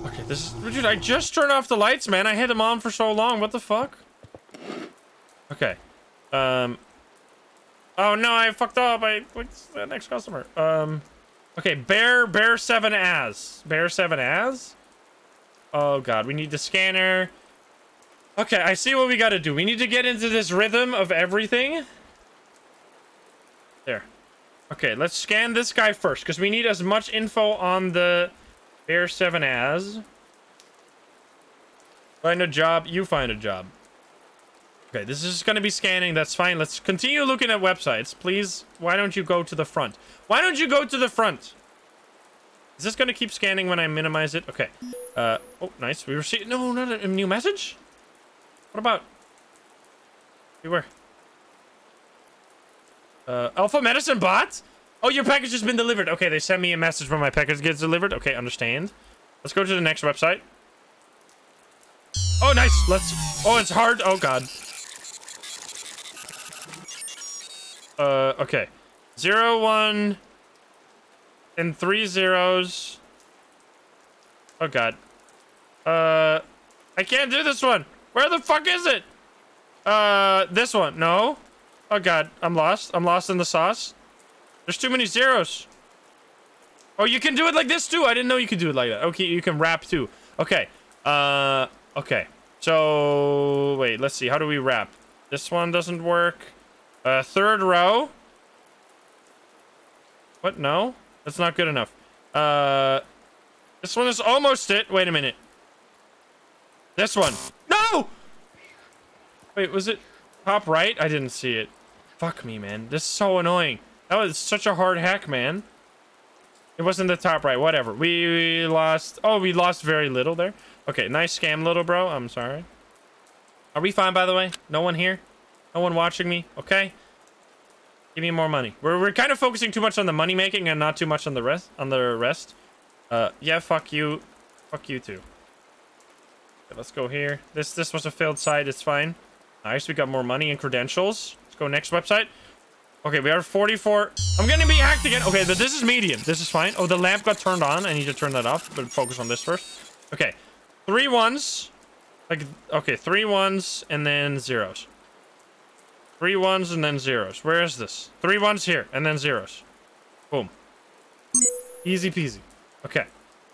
[SPEAKER 1] Okay. This is. Dude, I just turned off the lights, man. I had them on for so long. What the fuck? Okay. Um. Oh no! I fucked up. I. What's the next customer? Um. Okay. Bear. Bear seven as. Bear seven as. Oh god. We need the scanner. Okay. I see what we got to do. We need to get into this rhythm of everything. There. Okay, let's scan this guy first, because we need as much info on the Bear 7 as. Find a job, you find a job. Okay, this is going to be scanning, that's fine. Let's continue looking at websites. Please, why don't you go to the front? Why don't you go to the front? Is this going to keep scanning when I minimize it? Okay. Uh, oh, nice. We received... No, not a, a new message? What about... Beware. Uh, Alpha Medicine Bot? Oh, your package has been delivered. Okay, they sent me a message when my package gets delivered. Okay, understand. Let's go to the next website. Oh, nice. Let's... Oh, it's hard. Oh, God. Uh, okay. Zero, one, and three zeros. Oh, God. Uh, I can't do this one. Where the fuck is it? Uh, this one. No. Oh god, I'm lost. I'm lost in the sauce. There's too many zeros. Oh, you can do it like this too. I didn't know you could do it like that. Okay, you can wrap too. Okay. Uh, okay. So, wait, let's see. How do we wrap? This one doesn't work. Uh, third row. What? No? That's not good enough. Uh, this one is almost it. Wait a minute. This one. No! Wait, was it top right? I didn't see it. Fuck me, man. This is so annoying. That was such a hard hack, man. It wasn't the top right. Whatever. We lost... Oh, we lost very little there. Okay, nice scam, little bro. I'm sorry. Are we fine, by the way? No one here? No one watching me? Okay. Give me more money. We're, we're kind of focusing too much on the money making and not too much on the rest. On the rest. Uh, yeah, fuck you. Fuck you too. Okay, let's go here. This this was a failed site. It's fine. Nice. We got more money and credentials Let's go next website. Okay, we are 44. I'm gonna be hacked again. Okay, but this is medium. This is fine. Oh, the lamp got turned on. I need to turn that off, but focus on this first. Okay, three ones. Like, okay, three ones and then zeros. Three ones and then zeros. Where is this? Three ones here and then zeros. Boom. Easy peasy. Okay.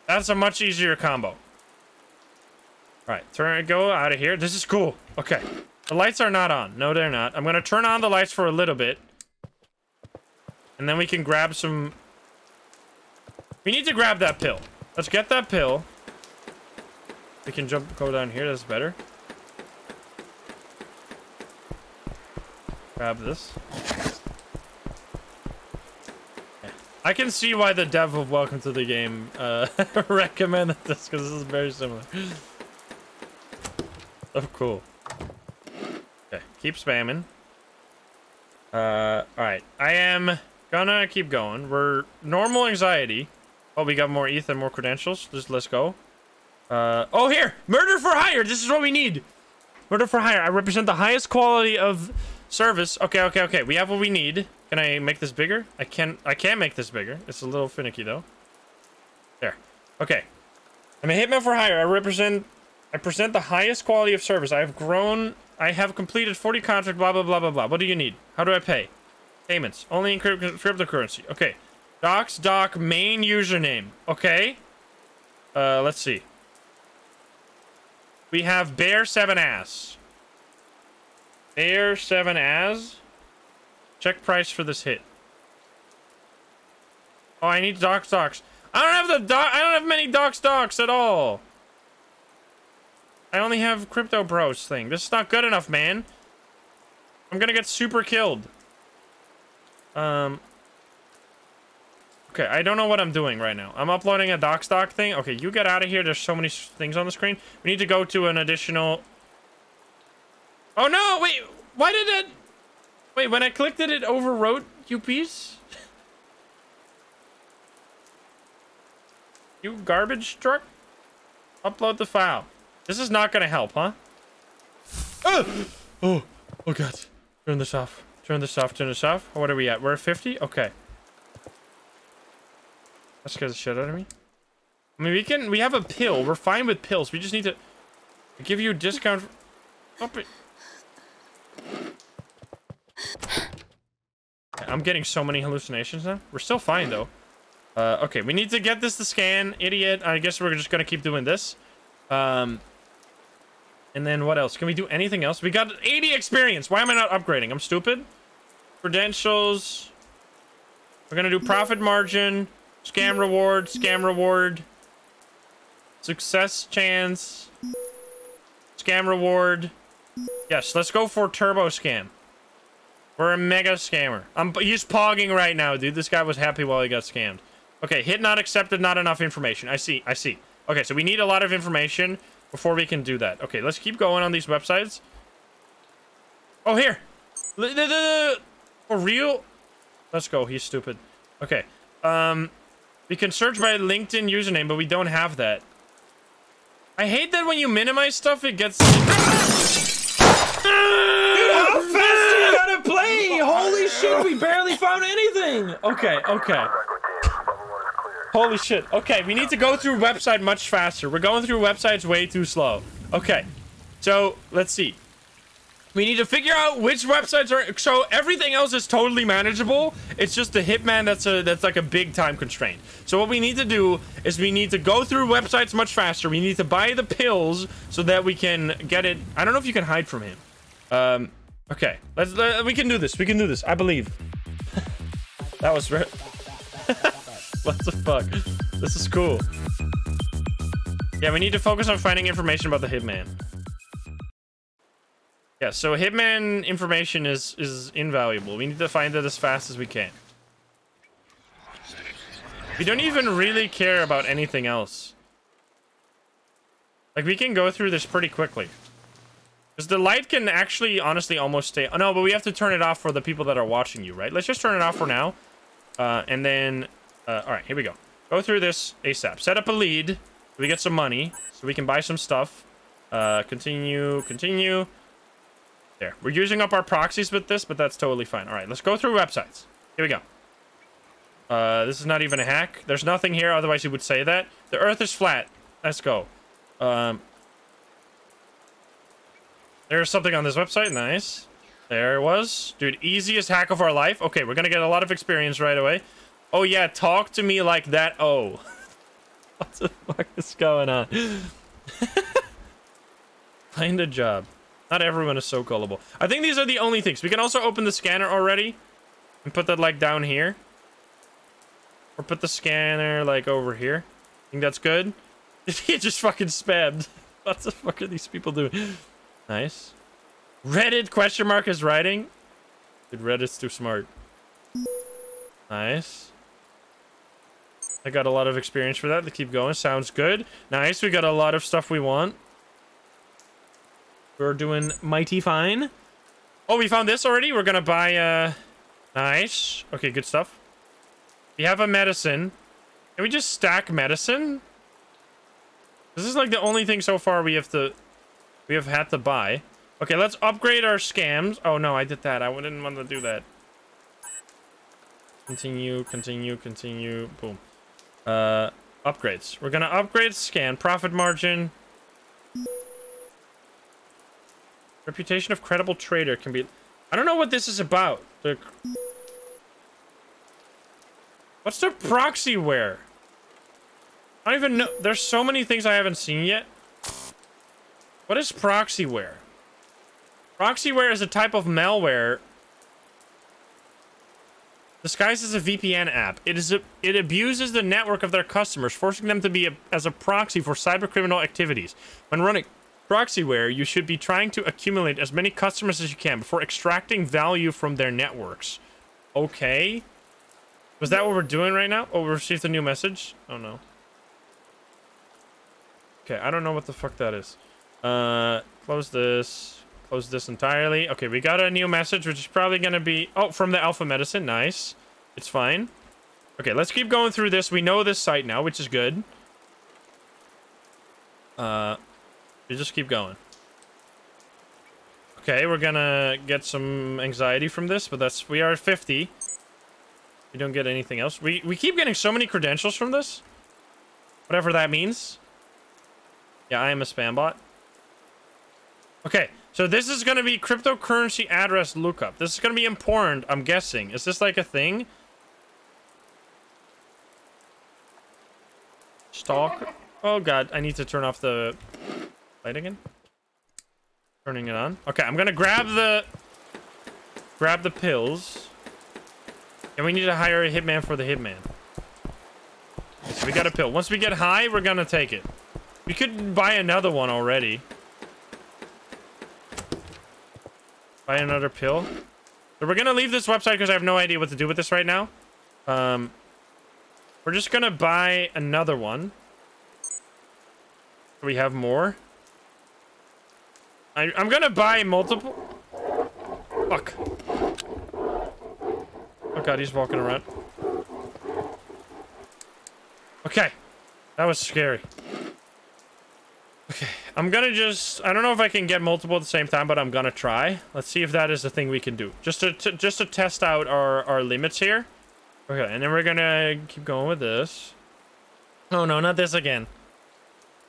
[SPEAKER 1] That's a much easier combo. All right, turn go out of here. This is cool. Okay. The lights are not on. No, they're not. I'm to turn on the lights for a little bit. And then we can grab some... We need to grab that pill. Let's get that pill. We can jump, go down here. That's better. Grab this. I can see why the dev of Welcome to the Game uh, [laughs] recommended this, because this is very similar. oh, cool. Okay, keep spamming. Uh, alright. I am gonna keep going. We're normal anxiety. Oh, we got more ETH and more credentials. Just let's go. Uh, oh, here! Murder for hire! This is what we need! Murder for hire. I represent the highest quality of service. Okay, okay, okay. We have what we need. Can I make this bigger? I can I can make this bigger. It's a little finicky, though. There. Okay. I'm a hitman for hire. I represent... I present the highest quality of service. I have grown I have completed 40 contract, blah, blah, blah, blah, blah. What do you need? How do I pay? Payments. Only in cryptocurrency. Okay. Docs doc main username. Okay. Uh, let's see. We have bear 7 ass. Bear 7 as. Check price for this hit. Oh, I need docs stocks. I don't have the doc. I don't have many docs stocks at all. I only have Crypto Bros thing. This is not good enough, man. I'm gonna get super killed. Um. Okay, I don't know what I'm doing right now. I'm uploading a doc stock thing. Okay, you get out of here. There's so many things on the screen. We need to go to an additional... Oh, no! Wait! Why did it... Wait, when I clicked it, it overwrote UPs? you garbage truck? Upload the file. This is not gonna help, huh? Oh! Oh! Oh god. Turn this off. Turn this off. Turn this off. What are we at? We're at 50? Okay. That scares the shit out of me. I mean, we can... We have a pill. We're fine with pills. We just need to... Give you a discount... Up it. I'm getting so many hallucinations now. We're still fine, though. Uh, okay, we need to get this to scan. Idiot. I guess we're just gonna keep doing this. Um... And then what else? Can we do anything else? We got 80 experience. Why am I not upgrading? I'm stupid. Credentials. We're to do profit margin. Scam reward. Scam reward. Success chance. Scam reward. Yes, let's go for turbo scam. We're a mega scammer. I'm he's pogging right now, dude. This guy was happy while he got scammed. Okay, hit not accepted, not enough information. I see, I see. Okay, so we need a lot of information before we can do that. Okay, let's keep going on these websites. Oh, here. For real? Let's go. He's stupid. Okay. Um, we can search by LinkedIn username, but we don't have that. I hate that when you minimize stuff, it gets...
[SPEAKER 2] shit, we [laughs] barely found anything.
[SPEAKER 1] Okay, okay. Holy shit. Okay, we need to go through website much faster. We're going through websites way too slow. Okay, so let's see. We need to figure out which websites are so everything else is totally manageable. It's just the hitman that's a that's like a big time constraint. So what we need to do is we need to go through websites much faster. We need to buy the pills so that we can get it. I don't know if you can hide from him. Um okay. Let's let, we can do this. We can do this. I believe. [laughs] that was right. [laughs] what the fuck? This is cool. Yeah, we need to focus on finding information about the Hitman. Yeah, so Hitman information is, is invaluable. We need to find it as fast as we can. We don't even really care about anything else. Like, we can go through this pretty quickly. Because the light can actually, honestly, almost stay... Oh, no, but we have to turn it off for the people that are watching you, right? Let's just turn it off for now. Uh, and then uh, all right, here we go. Go through this ASAP. Set up a lead. So we get some money. So we can buy some stuff. Uh, continue, continue. There. We're using up our proxies with this, but that's totally fine. All right, let's go through websites. Here we go. Uh, this is not even a hack. There's nothing here, otherwise you would say that. The earth is flat. Let's go. Um, there's something on this website. Nice. There it was. Dude, easiest hack of our life. Okay, we're gonna get a lot of experience right away. Oh yeah, talk to me like that. Oh. [laughs] what the fuck is going on? [laughs] Find a job. Not everyone is so gullible. I think these are the only things. We can also open the scanner already. And put that like down here. Or put the scanner like over here. Think that's good? [laughs] he just fucking spammed. What the fuck are these people doing? Nice. Reddit question mark is writing. Dude, Reddit's too smart. Nice. I got a lot of experience for that to keep going. Sounds good. Nice. We got a lot of stuff we want. We're doing mighty fine. Oh, we found this already? We're gonna buy, uh... Nice. Okay, good stuff. We have a medicine. Can we just stack medicine? This is like the only thing so far we have to... We have had to buy. Okay, let's upgrade our scams. Oh, no, I did that. I didn't want to do that. Continue, continue, continue. Boom. Uh, upgrades. We're gonna upgrade scan. Profit margin. Reputation of credible trader can be... I don't know what this is about. The... What's the proxyware? I don't even know. There's so many things I haven't seen yet. What is proxyware? Proxyware is a type of malware Disguised as a VPN app, it is a, it abuses the network of their customers, forcing them to be a, as a proxy for cybercriminal activities. When running proxyware, you should be trying to accumulate as many customers as you can before extracting value from their networks. Okay. Was that what we're doing right now? Oh, we received a new message? Oh, no. Okay, I don't know what the fuck that is. Uh, close this. Close this entirely. Okay, we got a new message, which is probably going to be... Oh, from the Alpha Medicine. Nice. It's fine. Okay, let's keep going through this. We know this site now, which is good. Uh, we just keep going. Okay, we're gonna get some anxiety from this, but that's we are at 50. We don't get anything else. We we keep getting so many credentials from this. Whatever that means. Yeah, I am a spam bot. Okay, so this is gonna be cryptocurrency address lookup. This is gonna be important, I'm guessing. Is this like a thing? Stalk. Oh god, I need to turn off the light again. Turning it on. Okay, I'm gonna grab the grab the pills. And we need to hire a hitman for the hitman. So we got a pill. Once we get high, we're gonna take it. We could buy another one already. Buy another pill. So we're gonna leave this website because I have no idea what to do with this right now. Um, we're just gonna buy another one. Do we have more? I, I'm gonna buy multiple. Fuck. Oh god, he's walking around. Okay. That was scary. Okay, I'm gonna just... I don't know if I can get multiple at the same time, but I'm gonna try. Let's see if that is the thing we can do. Just to, to just to test out our, our limits here. Okay, and then we're gonna keep going with this. Oh no, not this again.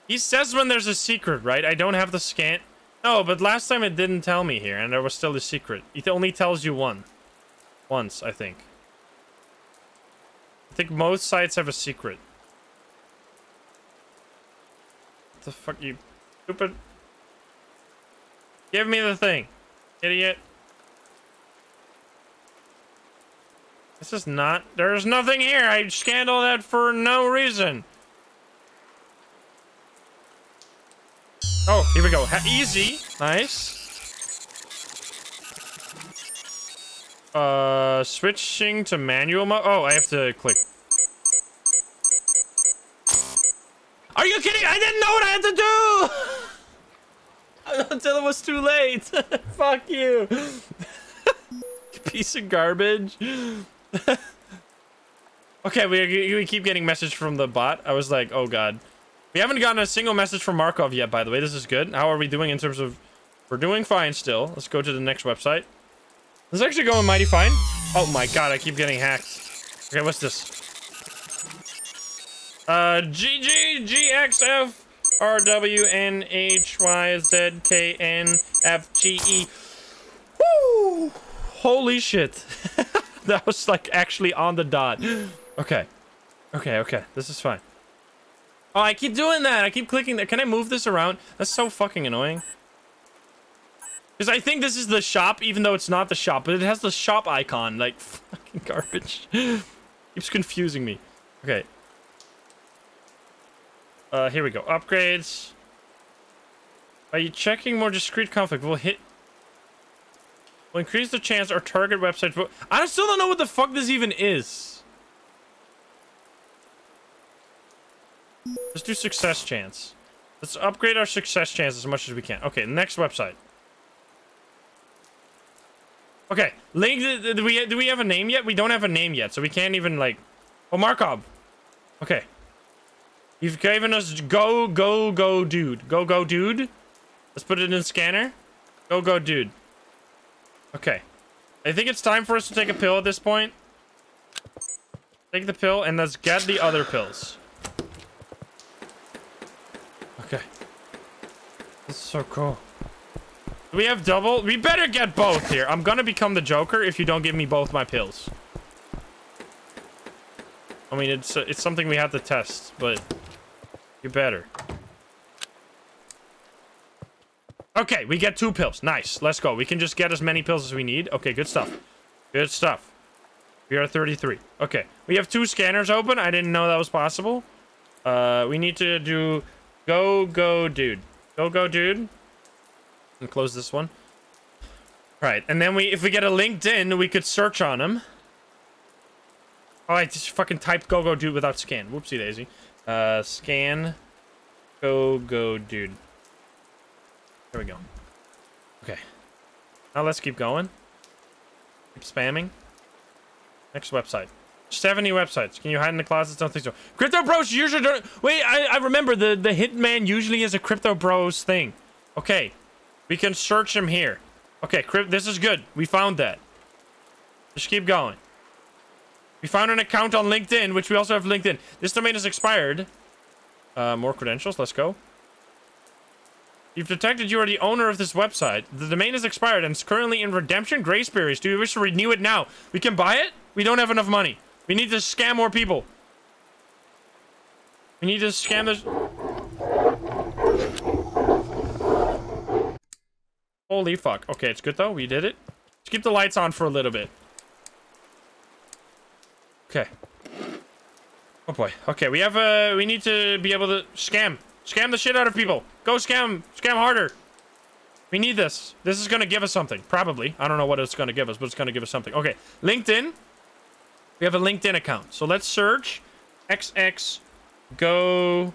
[SPEAKER 1] He says when there's a secret, right? I don't have the scan... No, but last time it didn't tell me here, and there was still a secret. It only tells you one. Once, I think. I think most sites have a secret. What the fuck, you stupid? Give me the thing, idiot. This is not... There's nothing here. I scanned all that for no reason. Oh, here we go. Ha easy. Nice. Uh, switching to manual mode. Oh, I have to click. Are you kidding? I didn't know what I had to do! [laughs] Until it was too late. [laughs] Fuck you. [laughs] Piece of garbage. okay, we, we keep getting message from the bot. I was like, oh god. We haven't gotten a single message from Markov yet, by the way. This is good. How are we doing in terms of... We're doing fine still. Let's go to the next website. This is actually going mighty fine. Oh my god, I keep getting hacked. Okay, what's this? Uh, G G G X F R W N H Y Z K N F G E. Woo! Holy shit. [laughs] that was like actually on the dot. Okay. Okay, okay. This is fine. Oh, I keep doing that. I keep clicking that. Can I move this around? That's so fucking annoying. Because I think this is the shop, even though it's not the shop. But it has the shop icon. Like, [laughs] fucking garbage. [laughs] Keeps confusing me. Okay. Uh, here we go. Upgrades. Are you checking more discrete conflict? We'll hit... We'll increase the chance our target website... I still don't know what the fuck this even is. Let's do success chance. Let's upgrade our success chance as much as we can. Okay, next website. Okay, link. Do we do we have a name yet? We don't have a name yet, so we can't even like. Oh, Markov. Okay. You've given us go go go dude. Go go dude. Let's put it in the scanner. Go go dude. Okay. I think it's time for us to take a pill at this point. Take the pill and let's get the other pills. Okay. This is so cool. Do we have double? We better get both here. I'm gonna become the Joker if you don't give me both my pills. I mean, it's it's something we have to test, but you better. Okay, we get two pills. Nice. Let's go. We can just get as many pills as we need. Okay, good stuff. Good stuff. We are 33. Okay. We have two scanners open. I didn't know that was possible. Uh, we need to do Go, go, dude. Go, go, dude. And close this one. Right, and then we, if we get a LinkedIn, we could search on him. Oh, I just fucking typed go, go, dude without scan. Whoopsie daisy. Uh, scan. Go, go, dude. There we go. Okay. Now let's keep going. Keep spamming. Next website. 70 websites. Can you hide in the closets? Don't think so. Crypto Bros usually don't... Wait, I, I remember the, the Hitman usually is a Crypto Bros thing. Okay. We can search him here. Okay. This is good. We found that. Just keep going. We found an account on LinkedIn, which we also have LinkedIn. This domain is expired. Uh, more credentials. Let's go. You've detected you are the owner of this website. The domain is expired and is currently in redemption grace periods. Do you wish to renew it now? We can buy it? We don't have enough money. We need to scam more people. We need to scam this. Holy fuck. Okay, it's good though. We did it. Let's keep the lights on for a little bit. Okay. Oh boy. Okay, we have uh we need to be able to scam. Scam the shit out of people. Go scam. Scam harder. We need this. This is to give us something. Probably. I don't know what it's to give us, but it's to give us something. Okay. LinkedIn. We have a LinkedIn account. So let's search XX go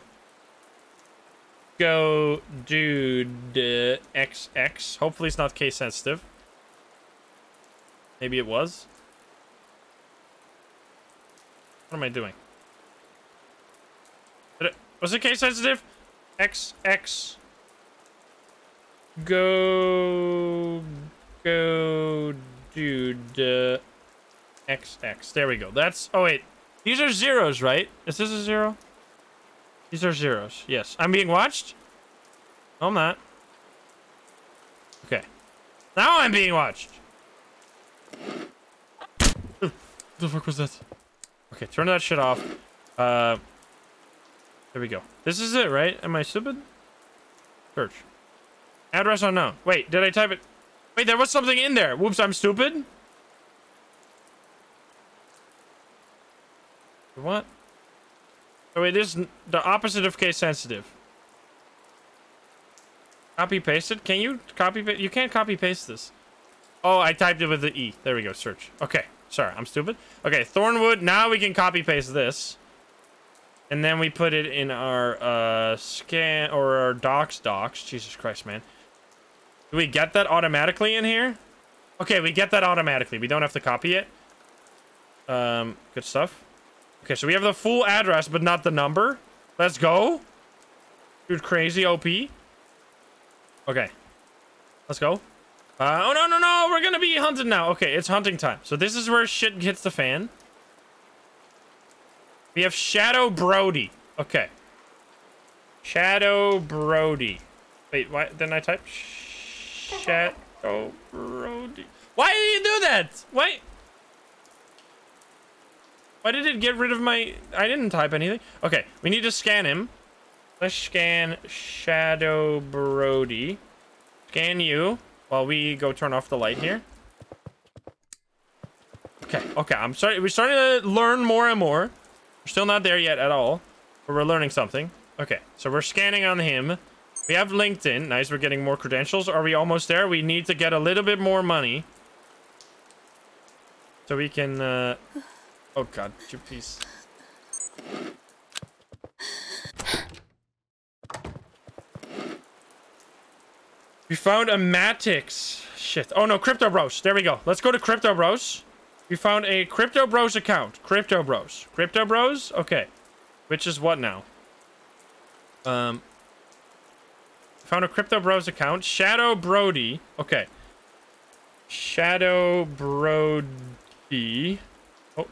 [SPEAKER 1] go dude uh, XX. Hopefully it's not case sensitive. Maybe it was. What am I doing? It, was it case sensitive? X X go go dude uh, X X. There we go. That's oh wait. These are zeros, right? Is this a zero? These are zeros. Yes. I'm being watched? No, I'm not. Okay. Now I'm being watched. the fuck was that? Okay, turn that shit off. Uh there we go. This is it, right? Am I stupid? Search. Address unknown. Wait, did I type it? Wait, there was something in there. Whoops, I'm stupid. What? Oh, it is the opposite of case sensitive. Copy paste it? Can you copy? You can't copy paste this. Oh, I typed it with the E. There we go. Search. Okay. Sorry, I'm stupid. Okay, Thornwood. Now we can copy paste this. And then we put it in our uh, scan or our docs docs. Jesus Christ, man. Do we get that automatically in here? Okay, we get that automatically. We don't have to copy it. Um, good stuff. Okay, so we have the full address, but not the number. Let's go. Dude, crazy OP. Okay. Let's go. Uh, oh, no, no, no. We're going to be hunted now. Okay, it's hunting time. So this is where shit hits the fan. We have Shadow Brody. Okay. Shadow Brody. Wait, why didn't I type Shadow Brody? Why did you do that? Why? Why did it get rid of my... I didn't type anything. Okay, we need to scan him. Let's scan Shadow Brody. Scan you while we go turn off the light here. Okay, okay, I'm sorry. We're starting to learn more and more. We're still not there yet at all, but we're learning something. Okay, so we're scanning on him. We have LinkedIn. Nice, we're getting more credentials. Are we almost there? We need to get a little bit more money. So we can, uh... Oh god, you please. We found a Matix. Shit. Oh no, Crypto Bros. There we go. Let's go to Crypto Bros. We found a Crypto Bros account. Crypto Bros. Crypto Bros? Okay. Which is what now? Um. Found a Crypto Bros account. Shadow Brody. Okay. Shadow Brody. Oh.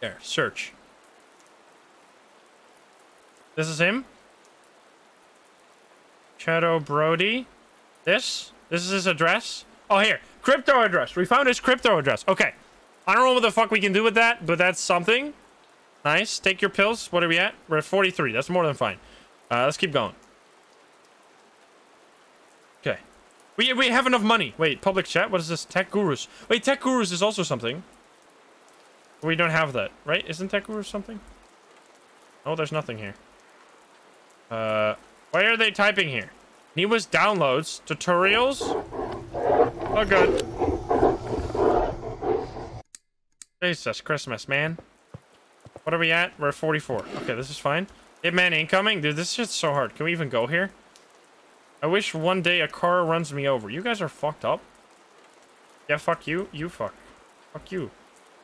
[SPEAKER 1] There. Search. This is him? Shadow Brody. This? This is his address? Oh, here. Crypto address. We found his crypto address. Okay. I don't know what the fuck we can do with that, but that's something. Nice. Take your pills. What are we at? We're at 43. That's more than fine. Uh, let's keep going. Okay. We, we have enough money. Wait, public chat? What is this? Tech Gurus. Wait, Tech Gurus is also something. We don't have that, right? Isn't Tech Gurus something? Oh, there's nothing here. Uh, why are they typing here? Niwa's downloads. Tutorials. Oh, good. Jesus Christmas, man. What are we at? We're at 44. Okay, this is fine. Hitman incoming? Dude, this is so hard. Can we even go here? I wish one day a car runs me over. You guys are fucked up. Yeah, fuck you. You fuck. Fuck you.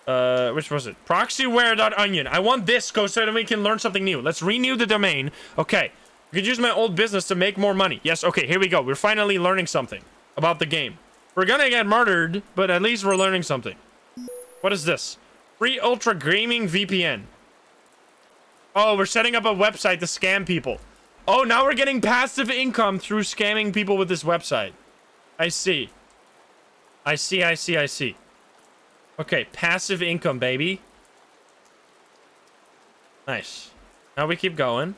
[SPEAKER 1] Uh, which was it? Proxyware.onion. I want this, go so that we can learn something new. Let's renew the domain. Okay. Could use my old business to make more money. Yes, okay, here we go. We're finally learning something. about the game. We're gonna get murdered, but at least we're learning something. What is this? Free Ultra Gaming VPN. Oh, we're setting up a website to scam people. Oh, now we're getting passive income through scamming people with this website. I see. I see, I see, I see. Okay, passive income, baby. Nice. Now we keep going.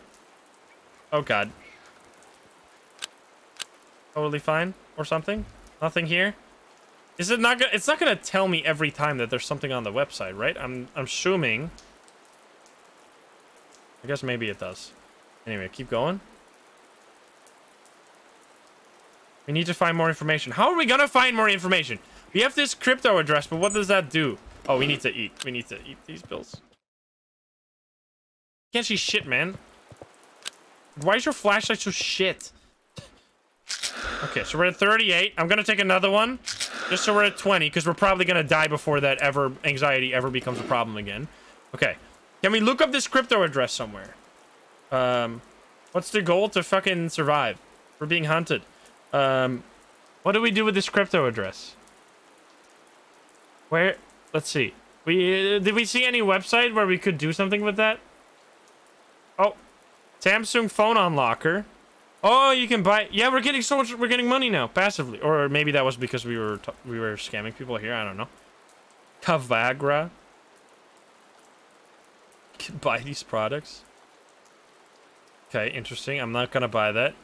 [SPEAKER 1] Oh, God. Totally fine or something? Nothing here? Is it not gonna, it's not gonna tell me every time that there's something on the website, right? I'm, I'm assuming. I guess maybe it does. Anyway, keep going. We need to find more information. How are we gonna find more information? We have this crypto address, but what does that do? Oh, we need to eat. We need to eat these bills. Can't see shit, man. Why is your flashlight so shit? Okay, so we're at 38. I'm gonna take another one. Just so we're at 20, because we're probably gonna die before that ever anxiety ever becomes a problem again. Okay. Can we look up this crypto address somewhere? Um, what's the goal? To fucking survive. We're being hunted. Um, what do we do with this crypto address? Where? Let's see. We uh, did we see any website where we could do something with that? Samsung phone unlocker. Oh, you can buy. Yeah, we're getting so much. We're getting money now passively, or maybe that was because we were we were scamming people here. I don't know. Kavagra. Can [laughs] buy these products. Okay, interesting. I'm not gonna buy that.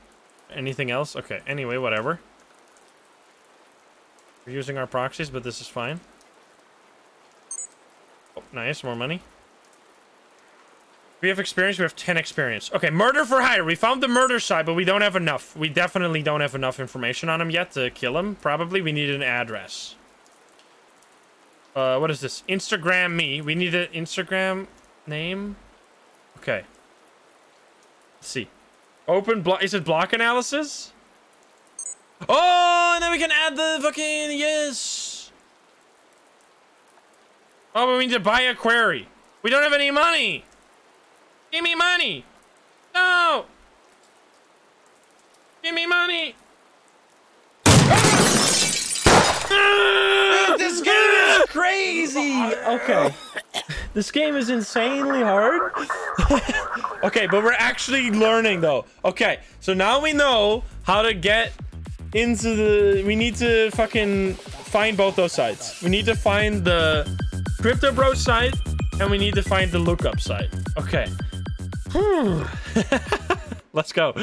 [SPEAKER 1] Anything else? Okay. Anyway, whatever. We're using our proxies, but this is fine. Oh, nice. More money. We have experience. We have 10 experience. Okay, murder for hire. We found the murder side, but we don't have enough. We definitely don't have enough information on him yet to kill him. Probably we need an address. Uh, what is this? Instagram me. We need an Instagram name. Okay. Let's see. Open block. Is it block analysis? Oh, and then we can add the fucking yes. Oh, we need to buy a query. We don't have any money. Give me money! No! Give me money! [laughs]
[SPEAKER 2] this game is crazy! Okay. This game is insanely hard. [laughs]
[SPEAKER 1] okay, but we're actually learning though. Okay, so now we know how to get into the... We need to fucking find both those sites. We need to find the Crypto Bro site and we need to find the lookup site. Okay. [laughs] Let's go.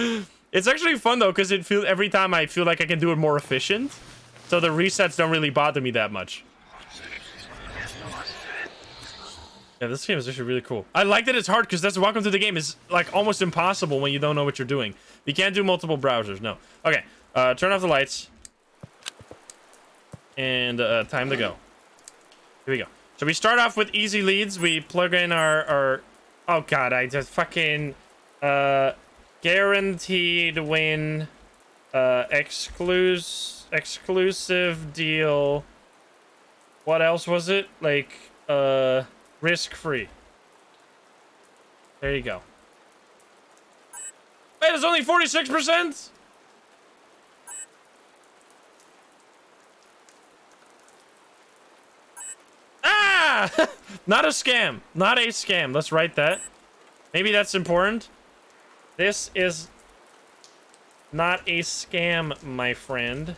[SPEAKER 1] It's actually fun though, because it feels every time I feel like I can do it more efficient. So the resets don't really bother me that much. Yeah, this game is actually really cool. I like that it's hard because that's welcome to the game is like almost impossible when you don't know what you're doing. You can't do multiple browsers. No. Okay. Uh, turn off the lights. And uh, time to go. Here we go. So we start off with easy leads. We plug in our, our Oh god, I just fucking uh guaranteed win uh exclusive exclusive deal. What else was it? Like uh risk free. There you go. Wait, it's only 46%? Ah! [laughs] Not a scam. Not a scam. Let's write that. Maybe that's important. This is not a scam, my friend.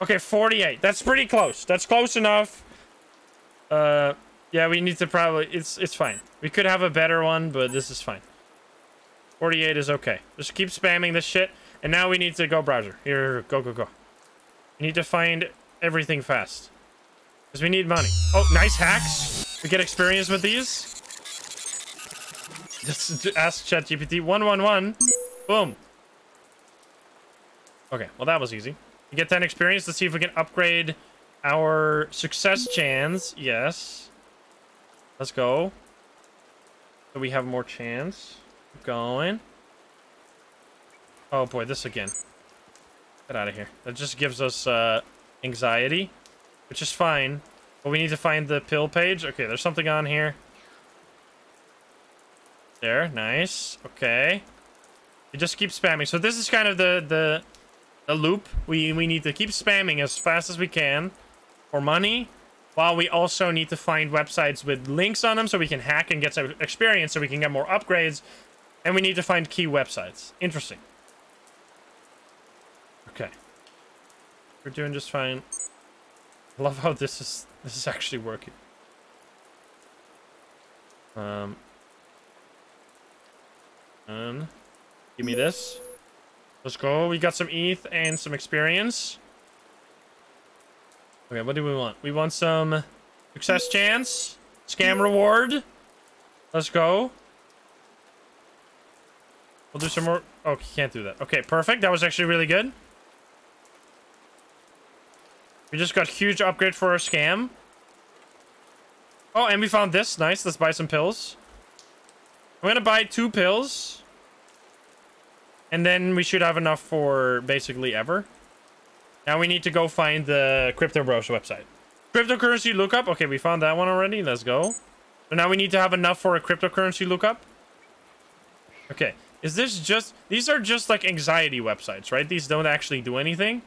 [SPEAKER 1] Okay, 48. That's pretty close. That's close enough. Uh, yeah, we need to probably... It's it's fine. We could have a better one, but this is fine. 48 is okay. Just keep spamming this shit. And now we need to go browser. Here, go, go, go. We need to find everything fast. Because we need money. Oh, nice hacks. We get experience with these. [laughs] Just ask ChatGPT. 111. Boom. Okay, well that was easy. We get 10 experience. Let's see if we can upgrade our success chance. Yes. Let's go. So we have more chance. Keep going. Oh boy, this again. Get out of here. That just gives us uh, anxiety, which is fine. But we need to find the pill page. Okay, there's something on here. There, nice. Okay. It just keeps spamming. So this is kind of the the the loop. We we need to keep spamming as fast as we can for money, while we also need to find websites with links on them so we can hack and get some experience so we can get more upgrades. And we need to find key websites. Interesting. Okay. We're doing just fine. I love how this is this is actually working. Um and give me this. Let's go. We got some ETH and some experience. Okay, what do we want? We want some success chance, scam reward. Let's go. We'll do some more. Oh, can't do that. Okay, perfect. That was actually really good. We just got huge upgrade for our scam. Oh, and we found this. Nice. Let's buy some pills. I'm gonna buy two pills. And then we should have enough for basically ever. Now we need to go find the Crypto Bros website. Cryptocurrency lookup. Okay, we found that one already. Let's go. So now we need to have enough for a cryptocurrency lookup. Okay. Is this just... These are just like anxiety websites, right? These don't actually do anything.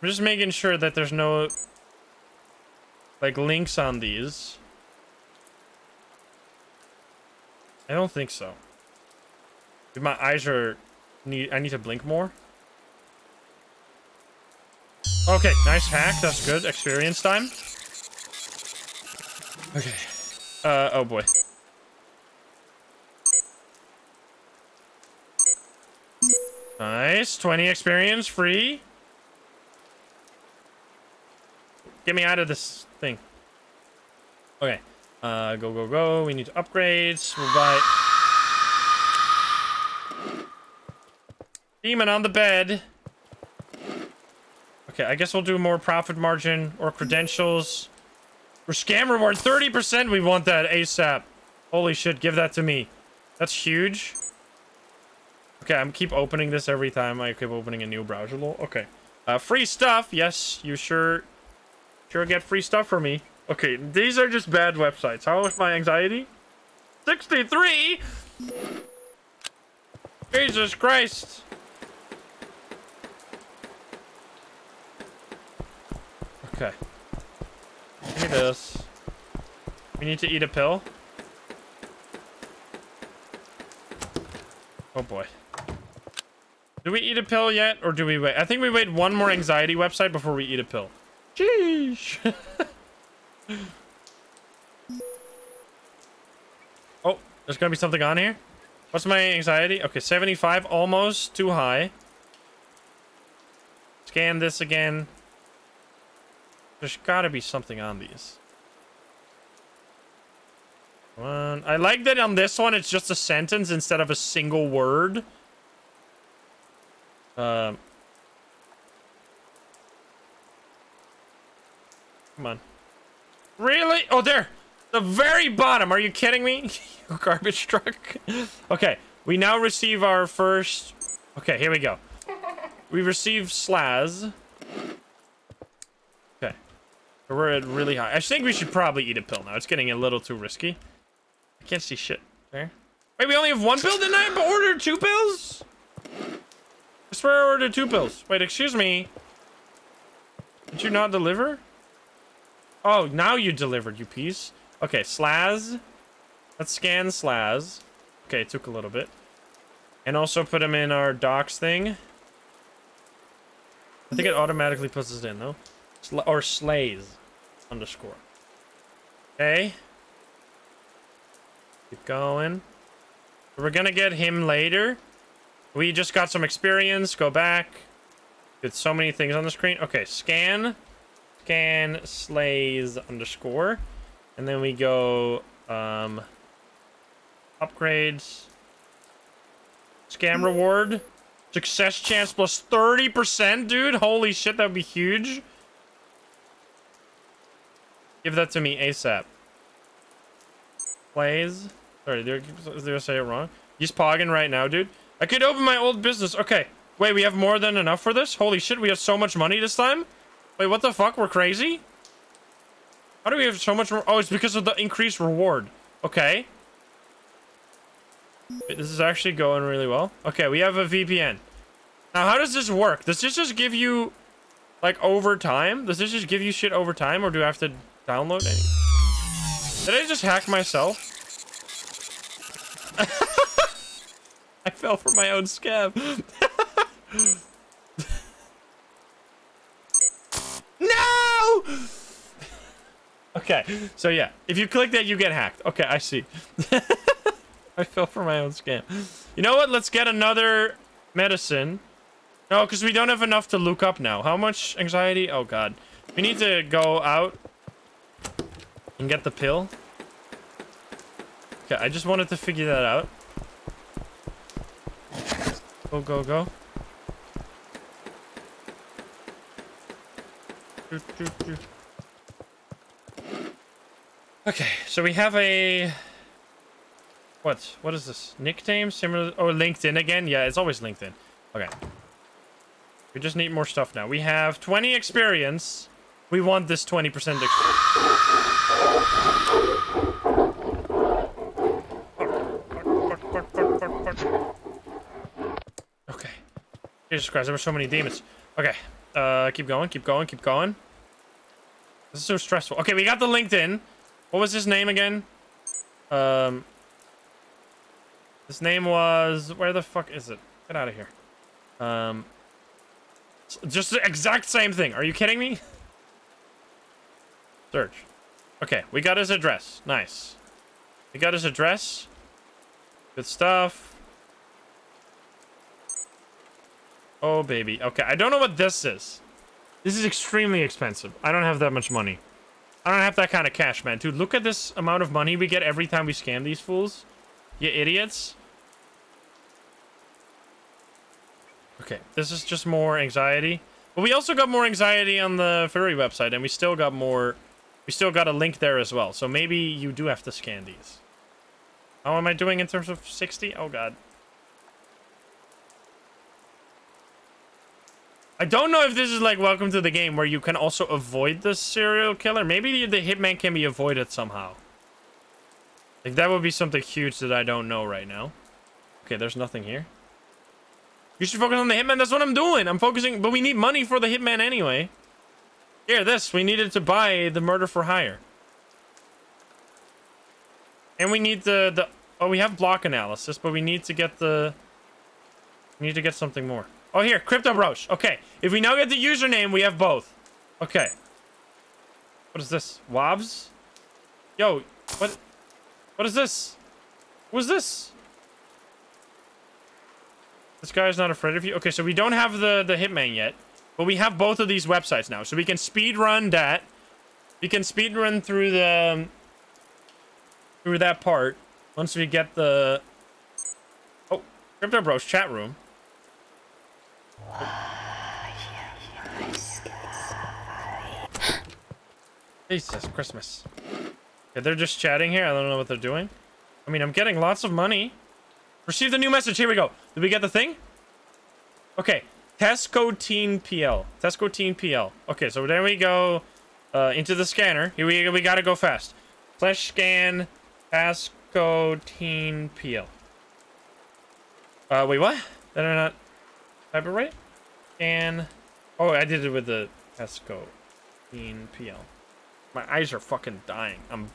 [SPEAKER 1] I'm just making sure that there's no... Like, links on these. I don't think so. My eyes are... Need, I need to blink more. Okay, nice hack. That's good. Experience time. Okay. Uh, oh boy. Nice. 20 experience, free. Get me out of this thing. Okay. Uh, go, go, go. We need to upgrades. We'll buy... Demon on the bed. Okay, I guess we'll do more profit margin or credentials. For scam reward, 30%, we want that ASAP. Holy shit, give that to me. That's huge. Okay, I'm keep opening this every time I keep opening a new browser. Okay. Uh, free stuff. Yes, you sure, sure get free stuff for me. Okay, these are just bad websites. How is my anxiety? 63? Jesus Christ. Okay. Give me this. We need to eat a pill. Oh boy. Do we eat a pill yet, or do we wait? I think we wait one more anxiety website before we eat a pill. Sheesh. [laughs] oh, there's gonna be something on here. What's my anxiety? Okay, 75, almost too high. Scan this again. There's gotta be something on these. One. I like that on this one it's just a sentence instead of a single word. Um. Come on. Really? Oh, there. The very bottom. Are you kidding me? [laughs] you garbage truck. okay. We now receive our first... Okay, here we go. We receive Slaz. Okay. We're at really high. I think we should probably eat a pill now. It's getting a little too risky. I can't see shit. There. Wait, we only have one pill tonight, but ordered two pills? I swear I ordered two pills. Wait, excuse me. Did you not deliver? Oh, now you delivered, you piece. Okay, Slaz. Let's scan Slaz. Okay, it took a little bit. And also put him in our docs thing. I think it automatically puts us in, though. Sl or slays underscore. Okay. Keep going. We're gonna get him later. We just got some experience. Go back. Did so many things on the screen. Okay, scan. Scan slays underscore. And then we go um upgrades. Scam reward. Success chance plus 30%, dude. Holy shit, that would be huge. Give that to me ASAP. Plays. Sorry, did I, say it wrong? He's pogging right now, dude. I could open my old business. Okay. Wait, we have more than enough for this? Holy shit, we have so much money this time? Wait, what the fuck? We're crazy? How do we have so much more? Oh, it's because of the increased reward. Okay. This is actually going really well. Okay, we have a VPN. Now, how does this work? Does this just give you, like, over time? Does this just give you shit over time, or do I have to download any? Did I just hack myself? [laughs] I fell for my own scam. [laughs] [laughs] Okay, so yeah, if you click that, you get hacked. Okay, I see. [laughs] I fell for my own scam. You know what? Let's get another medicine. No, because we don't have enough to look up now. How much anxiety? Oh, God. We need to go out and get the pill. Okay, I just wanted to figure that out. Go, go, go. Okay, so we have a... What? What is this? Nickname? Similar... Oh, LinkedIn again? Yeah, it's always LinkedIn. Okay. We just need more stuff now. We have 20 experience. We want this 20% experience. Okay. Jesus Christ, there were so many demons. Okay. Uh, keep going, keep going, keep going. This is so stressful. Okay, we got the LinkedIn. What was his name again? Um... His name was... Where the fuck is it? Get out of here. Um... Just the exact same thing. Are you kidding me? Search. Okay, we got his address. Nice. We got his address. Good stuff. Oh, baby. Okay, I don't know what this is. This is extremely expensive. I don't have that much money. I don't have that kind of cash, man. Dude, look at this amount of money we get every time we scam these fools. You idiots. Okay, this is just more anxiety. But we also got more anxiety on the furry website, and we still got more... We still got a link there as well. So maybe you do have to scan these. How am I doing in terms of 60? Oh, God. I don't know if this is like Welcome to the Game, where you can also avoid the serial killer. Maybe the hitman can be avoided somehow. Like, that would be something huge that I don't know right now. Okay, there's nothing here. You should focus on the hitman. That's what I'm doing. I'm focusing, but we need money for the hitman anyway. Here, this. We needed to buy the murder for hire. And we need the, the... Oh, we have block analysis, but we need to get the... We need to get something more. Oh, here. Crypto Bros. Okay. If we now get the username, we have both. Okay. What is this? Wobs? Yo, what? What is this? What is this? This guy is not afraid of you. Okay, so we don't have the, the Hitman yet. But we have both of these websites now. So we can speed run that. We can speed run through the... Um, through that part. Once we get the... Oh, Crypto Bros chat room. [sighs] Jesus Christmas. Okay, they're just chatting here. I don't know what they're doing. I mean, I'm getting lots of money. Receive the new message. Here we go. Did we get the thing? Okay. Tesco Teen PL. Tesco Teen PL. Okay, so there we go. Uh, into the scanner. Here we we gotta go fast. Flash scan. Tesco Teen PL. Uh, wait, what? I not type it right? Scan. Oh, I did it with the Tesco Teen PL. My eyes are fucking dying. I'm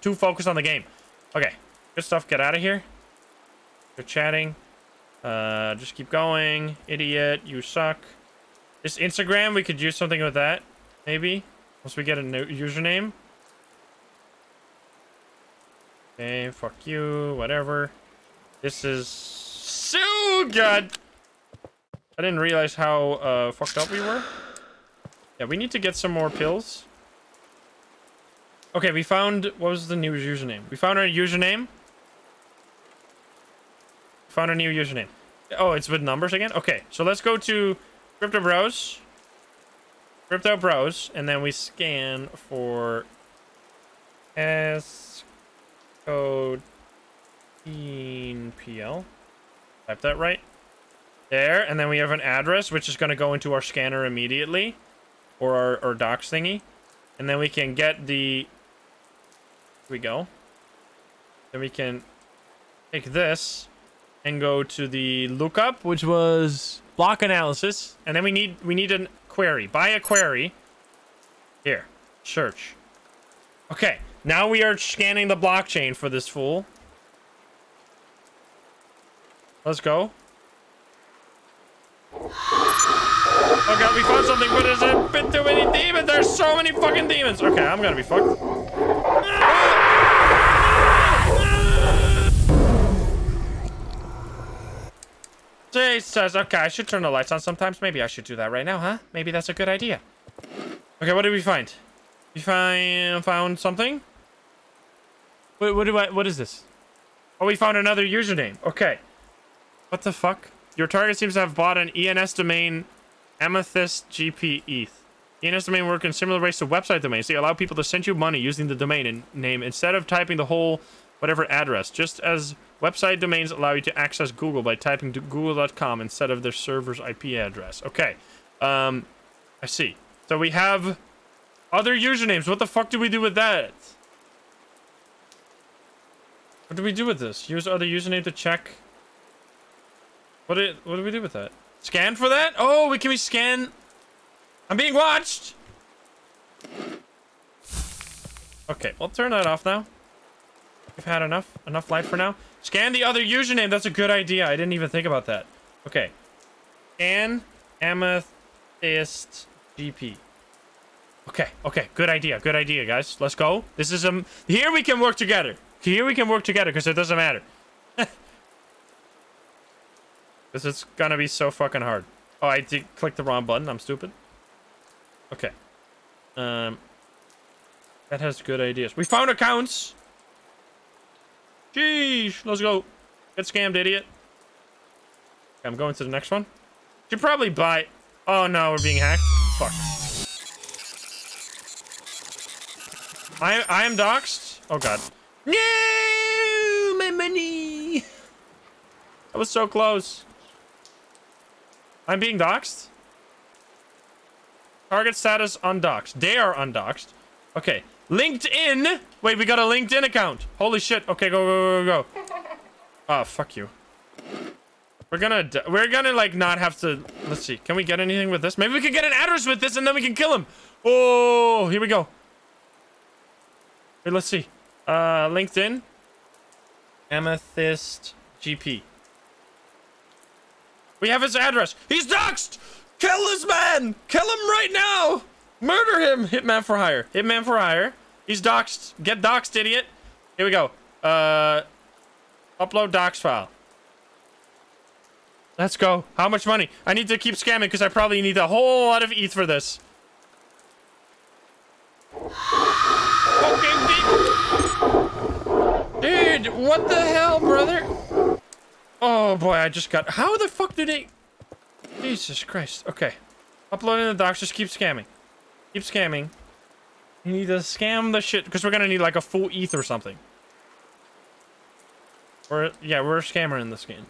[SPEAKER 1] too focused on the game. Okay, good stuff. Get out of here. They're chatting. Uh, just keep going. Idiot, you suck. This Instagram, we could use something with that. Maybe. Once we get a new username. Okay, fuck you. Whatever. This is so good. I didn't realize how uh, fucked up we were. Yeah, we need to get some more pills. Okay, we found... What was the new username? We found our username. Found a new username. Oh, it's with numbers again? Okay, so let's go to Crypto Bros. Crypto Bros, and then we scan for S code PL. Type that right. There, and then we have an address, which is going to go into our scanner immediately. Or our, our docs thingy. And then we can get the... Here we go. Then we can take this and go to the lookup, which was block analysis, and then we need we need a query. Buy a query. Here, search. Okay, now we are scanning the blockchain for this fool. Let's go. Oh god, we found something, but there's a bit too many demons. There's so many fucking demons. Okay, I'm gonna be fucked. Jesus. Okay, I should turn the lights on sometimes. Maybe I should do that right now, huh? Maybe that's a good idea. Okay, what did we find? We find found something. What, what do I? What is this? Oh, we found another username. Okay. What the fuck? Your target seems to have bought an ENS domain, Amethyst GP ETH. ENS domain work in similar ways to website domains. They allow people to send you money using the domain name instead of typing the whole whatever address. Just as website domains allow you to access Google by typing google.com instead of their server's IP address. Okay. Um, I see. So we have other usernames. What the fuck do we do with that? What do we do with this? Use other username to check what did what do we do with that? Scan for that? Oh, we can we scan? I'm being watched. Okay, we'll turn that off now. We've had enough enough light for now. Scan the other username. That's a good idea. I didn't even think about that. Okay. Scan amethyst GP. Okay, okay, good idea, good idea, guys. Let's go. This is um. Here we can work together. Here we can work together because it doesn't matter. This is gonna be so fucking hard. Oh, I did click the wrong button. I'm stupid. Okay. Um. That has good ideas. We found accounts! Sheesh! Let's go. Get scammed, idiot. Okay, I'm going to the next one. Should probably buy... Oh, no, we're being hacked. Fuck. I, I am doxxed? Oh, God. No! My money! That was so close. I'm being doxxed? Target status undoxed. They are undoxed. Okay. LinkedIn. Wait, we got a LinkedIn account. Holy shit. Okay, go, go, go, go. Oh, [laughs] fuck you. We're gonna, we're gonna, like, not have to... Let's see. Can we get anything with this? Maybe we can get an address with this and then we can kill him. Oh, here we go. Here, let's see. Uh, LinkedIn. Amethyst GP. We have his address. He's doxxed! Kill this man! Kill him right now! Murder him! Hitman for hire. Hitman for hire. He's doxxed. Get doxxed, idiot. Here we go. Uh, upload docs file. Let's go. How much money? I need to keep scamming because I probably need a whole lot of ETH for this. Dude, what the hell, brother? Oh boy, I just got. How the fuck did they? Jesus Christ. Okay. Uploading the docs. Just keep scamming. Keep scamming. You need to scam the shit because we're gonna need like a full ETH or something. Or yeah, we're a scammer in this game.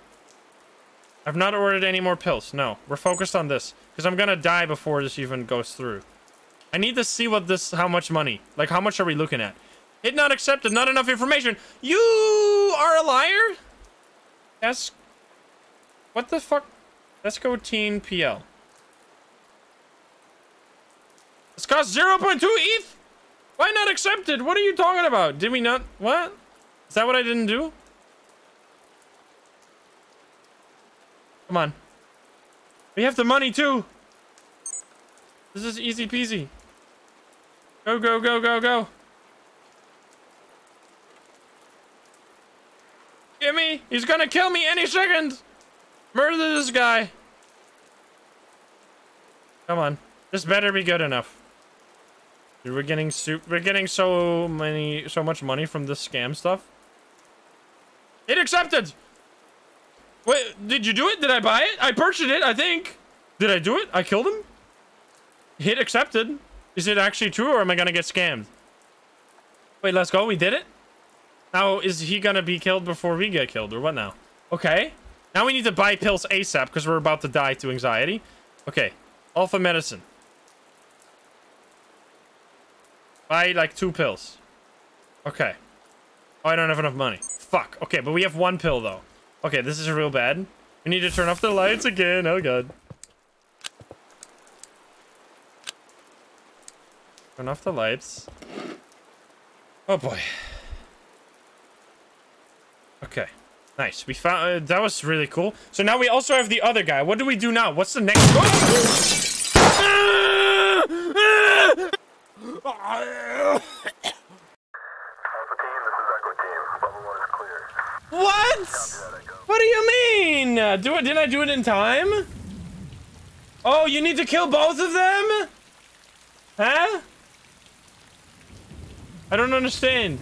[SPEAKER 1] I've not ordered any more pills. No, we're focused on this because I'm gonna die before this even goes through. I need to see what this, how much money, like how much are we looking at? Hit not accepted, not enough information. You are a liar? S... What the fuck? Let's go teen PL. It's cost 0.2 ETH? Why not accepted? What are you talking about? Did we not... What? Is that what I didn't do? Come on. We have the money too. This is easy peasy. Go, go, go, go, go. Get me! He's gonna kill me any second! Murder this guy! Come on. This better be good enough. Dude, we're getting soup. We're getting so many, so much money from this scam stuff. It accepted! Wait, did you do it? Did I buy it? I purchased it, I think. Did I do it? I killed him? Hit accepted. Is it actually true or am I gonna get scammed? Wait, let's go. We did it? Now, is he gonna be killed before we get killed, or what now? Okay. Now we need to buy pills ASAP, because we're about to die to anxiety. Okay. Alpha medicine. Buy, like, two pills. Okay. Oh, I don't have enough money. Fuck. Okay, but we have one pill, though. Okay, this is real bad. We need to turn off the lights again. Oh, God. Turn off the lights. Oh, boy. Okay. Nice. We found... Uh, that was really cool. So now we also have the other guy. What do we do now? What's the next... What? What do you mean? Uh, do it? Did I do it in time? Oh, you need to kill both of them? Huh? I don't understand.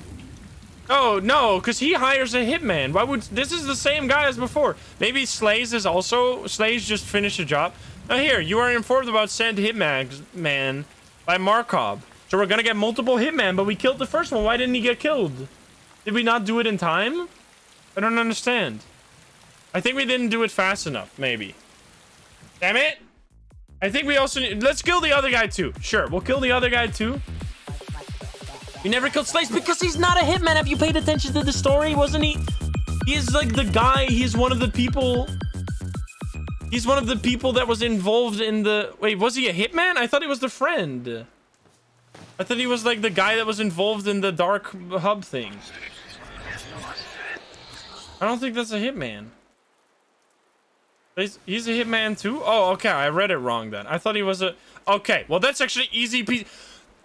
[SPEAKER 1] Oh, no, because he hires a hitman. Why would... This is the same guy as before. Maybe Slays is also... Slays just finished a job. Now here, you are informed about said hitman man by Markov. So we're gonna get multiple hitman, but we killed the first one. Why didn't he get killed? Did we not do it in time? I don't understand. I think we didn't do it fast enough, maybe. Damn it. I think we also need... Let's kill the other guy, too. Sure, we'll kill the other guy, too. We never killed Slays because he's not a hitman. Have you paid attention to the story? Wasn't he... He's like the guy. He's one of the people... He's one of the people that was involved in the... Wait, was he a hitman? I thought he was the friend. I thought he was like the guy that was involved in the dark hub thing. I don't think that's a hitman. He's, he's a hitman too? Oh, okay. I read it wrong then. I thought he was a... Okay, well, that's actually easy peasy.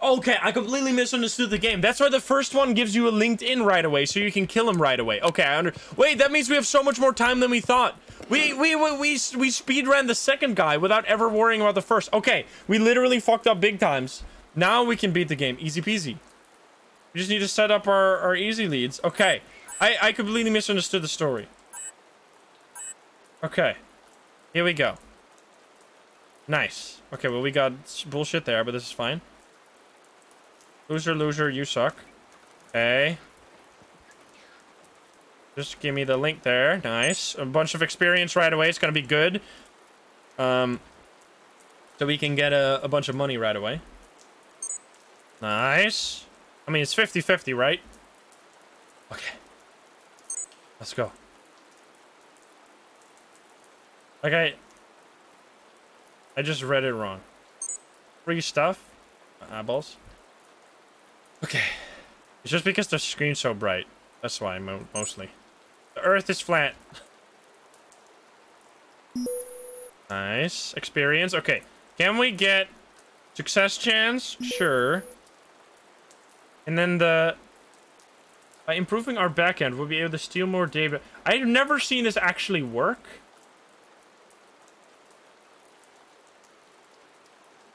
[SPEAKER 1] Okay, I completely misunderstood the game. That's why the first one gives you a LinkedIn right away, so you can kill him right away. Okay, I under... Wait, that means we have so much more time than we thought. We we we we, we speed ran the second guy without ever worrying about the first. Okay, we literally fucked up big times. Now we can beat the game. Easy peasy. We just need to set up our, our easy leads. Okay. I, I completely misunderstood the story. Okay. Here we go. Nice. Okay, well, we got bullshit there, but this is fine. Loser, loser, you suck. Okay. Just give me the link there. Nice. A bunch of experience right away. It's going to be good. Um, so we can get a, a bunch of money right away. Nice. I mean, it's 50-50, right? Okay. Let's go. Okay. I just read it wrong. Free stuff? Eyeballs. Okay. It's just because the screen's so bright. That's why, mo mostly. The earth is flat. nice. Experience. Okay. Can we get success chance? Sure. And then the by improving our backend, we'll be able to steal more data. I've never seen this actually work.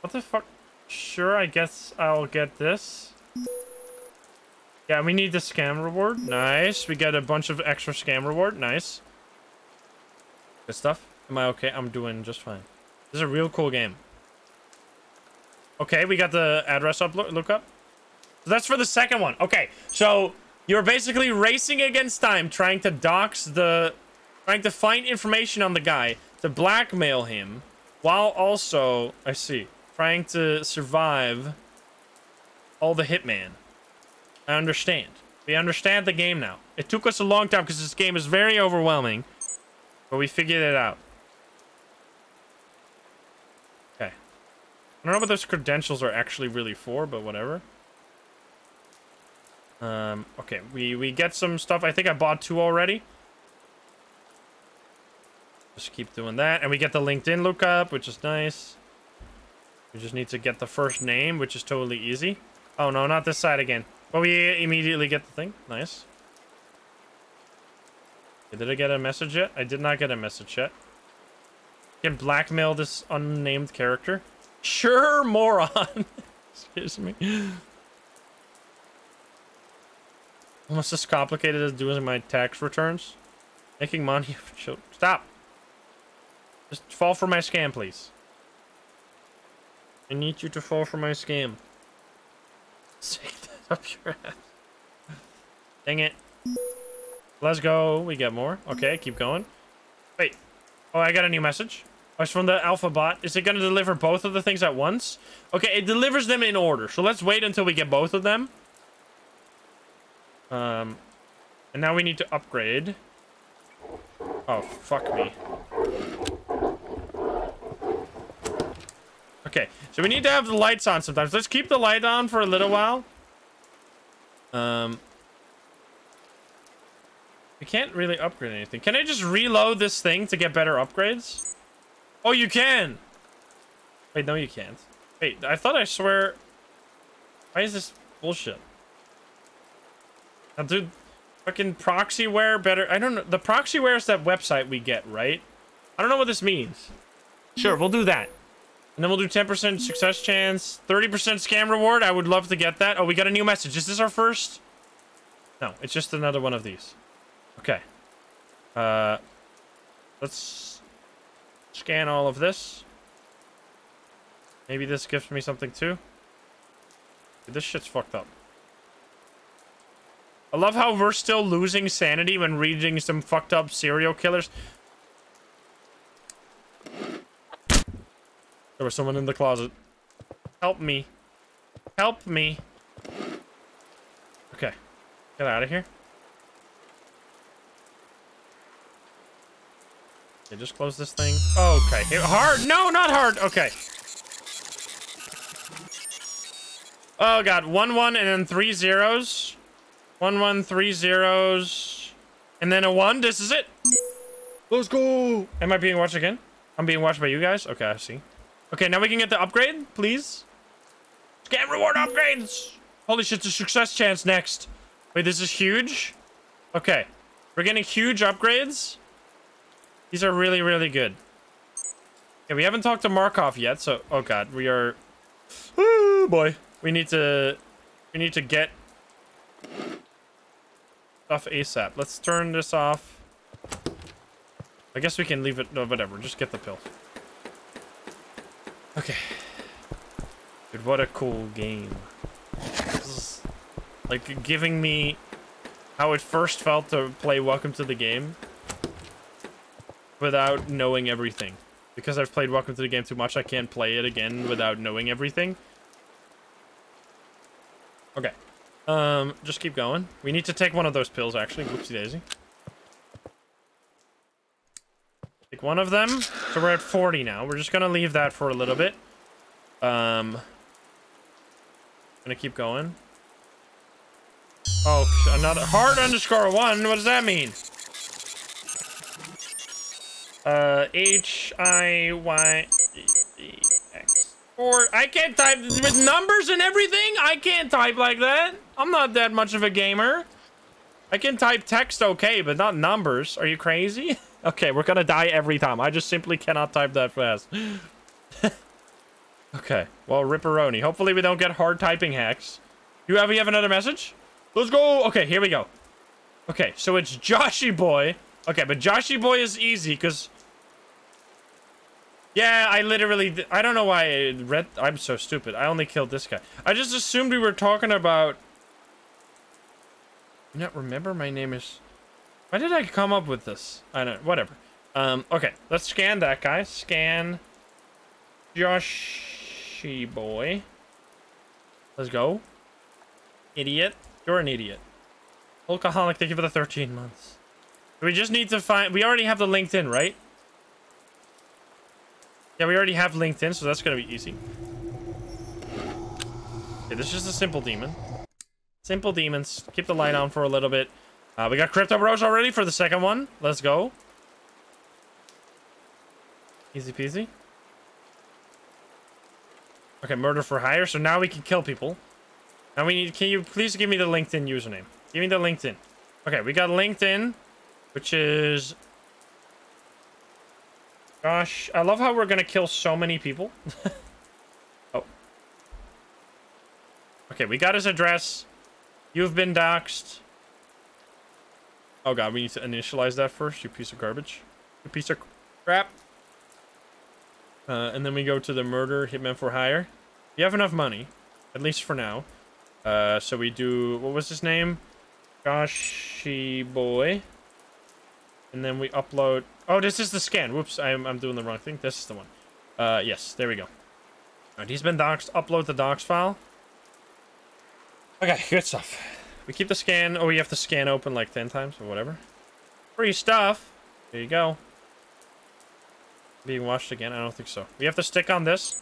[SPEAKER 1] What the fuck? Sure, I guess I'll get this. Yeah, we need the scam reward. Nice. We get a bunch of extra scam reward. Nice. Good stuff. Am I okay? I'm doing just fine. This is a real cool game. Okay, we got the address up look up. So that's for the second one. Okay, so you're basically racing against time, trying to dox the... Trying to find information on the guy to blackmail him, while also, I see, trying to survive all the hitman. I understand. We understand the game now. It took us a long time because this game is very overwhelming, but we figured it out. Okay. I don't know what those credentials are actually really for, but whatever. Um, okay, we, we get some stuff. I think I bought two already. Just keep doing that. And we get the LinkedIn lookup, which is nice. We just need to get the first name, which is totally easy. Oh, no, not this side again. But we immediately get the thing. Nice. Did I get a message yet? I did not get a message yet. Can blackmail this unnamed character? Sure, moron. [laughs] Excuse me. Almost as complicated as doing my tax returns. Making money. [laughs] Stop. Just fall for my scam, please. I need you to fall for my scam. Stick that up your ass. Dang it. Let's go. We get more. Okay, keep going. Wait. Oh, I got a new message. Oh, it's from the alpha bot. Is it going to deliver both of the things at once? Okay, it delivers them in order. So let's wait until we get both of them. Um, And now we need to upgrade. Oh, fuck me. Okay, so we need to have the lights on sometimes. Let's keep the light on for a little while. Um, we can't really upgrade anything. Can I just reload this thing to get better upgrades? Oh, you can! Wait, no, you can't. Wait, I thought I swear... Why is this bullshit? Now, dude, fucking proxyware better... I don't know. The proxyware is that website we get, right? I don't know what this means. Sure, we'll do that. And then we'll do 10% success chance, 30% scam reward. I would love to get that. Oh, we got a new message. Is this our first? No, it's just another one of these. Okay. Uh, let's scan all of this. Maybe this gives me something too. This shit's fucked up. I love how we're still losing sanity when reading some fucked up serial killers. There was someone in the closet. Help me. Help me. Okay. Get out of here. Okay, just close this thing. Okay. Hard. No, not hard. Okay. Oh, God. One, one, and then three zeros. One, one, three zeros. And then a one. This is it. Let's go. Am I being watched again? I'm being watched by you guys? Okay, I see. Okay, now we can get the upgrade, please. Scam reward upgrades. Holy shit, the success chance next. Wait, this is huge? Okay. We're getting huge upgrades. These are really, really good. Okay, we haven't talked to Markov yet, so... Oh, God. We are... Oh, boy. We need to... We need to get... Stuff ASAP. Let's turn this off. I guess we can leave it... No, whatever. Just get the pill. Okay. Dude, what a cool game. This is, like, giving me how it first felt to play Welcome to the Game without knowing everything. Because I've played Welcome to the Game too much, I can't play it again without knowing everything. Okay. Um, just keep going. We need to take one of those pills, actually. Whoopsie daisy. Take one of them. So we're at 40 now. We're just gonna leave that for a little bit. Um, gonna keep going. Oh, another hard underscore one. What does that mean? Uh, H I Y E X. Or I can't type with numbers and everything. I can't type like that. I'm not that much of a gamer. I can type text okay, but not numbers. Are you crazy? [laughs] Okay, we're gonna die every time. I just simply cannot type that fast. [laughs] okay, well, ripperoni. Hopefully we don't get hard typing hacks. You have, you have another message? Let's go. Okay, here we go. Okay, so it's Joshy Boy. Okay, but Joshy Boy is easy, because... Yeah, I literally... I don't know why I read... I'm so stupid. I only killed this guy. I just assumed we were talking about... You not remember? My name is... Why did I come up with this? I don't know, whatever. Um, okay, let's scan that guy. Scan Joshy boy. Let's go. Idiot. You're an idiot. Alcoholic, thank you for the 13 months. We just need to find... We already have the LinkedIn, right? Yeah, we already have LinkedIn, so that's going to be easy. Okay, this is just a simple demon. Simple demons. Keep the light on for a little bit. Uh, we got Crypto Bros already for the second one. Let's go. Easy peasy. Okay, murder for hire. So now we can kill people. Now we need... Can you please give me the LinkedIn username? Give me the LinkedIn. Okay, we got LinkedIn, which is... Gosh, I love how we're going to kill so many people. [laughs] oh. Okay, we got his address. You've been doxxed. Oh god, we need to initialize that first, you piece of garbage. You piece of crap. Uh, and then we go to the murder hitman for hire. You have enough money, at least for now. Uh, so we do, what was his name? Joshy boy. And then we upload, oh, this is the scan. Whoops, I'm, I'm doing the wrong thing. This is the one. Uh, yes, there we go. Alright, he's been doxxed. Upload the docs file. Okay, good stuff. We keep the scan. Oh, you have to scan open like 10 times or whatever. Free stuff. There you go. Being watched again? I don't think so. We have to stick on this.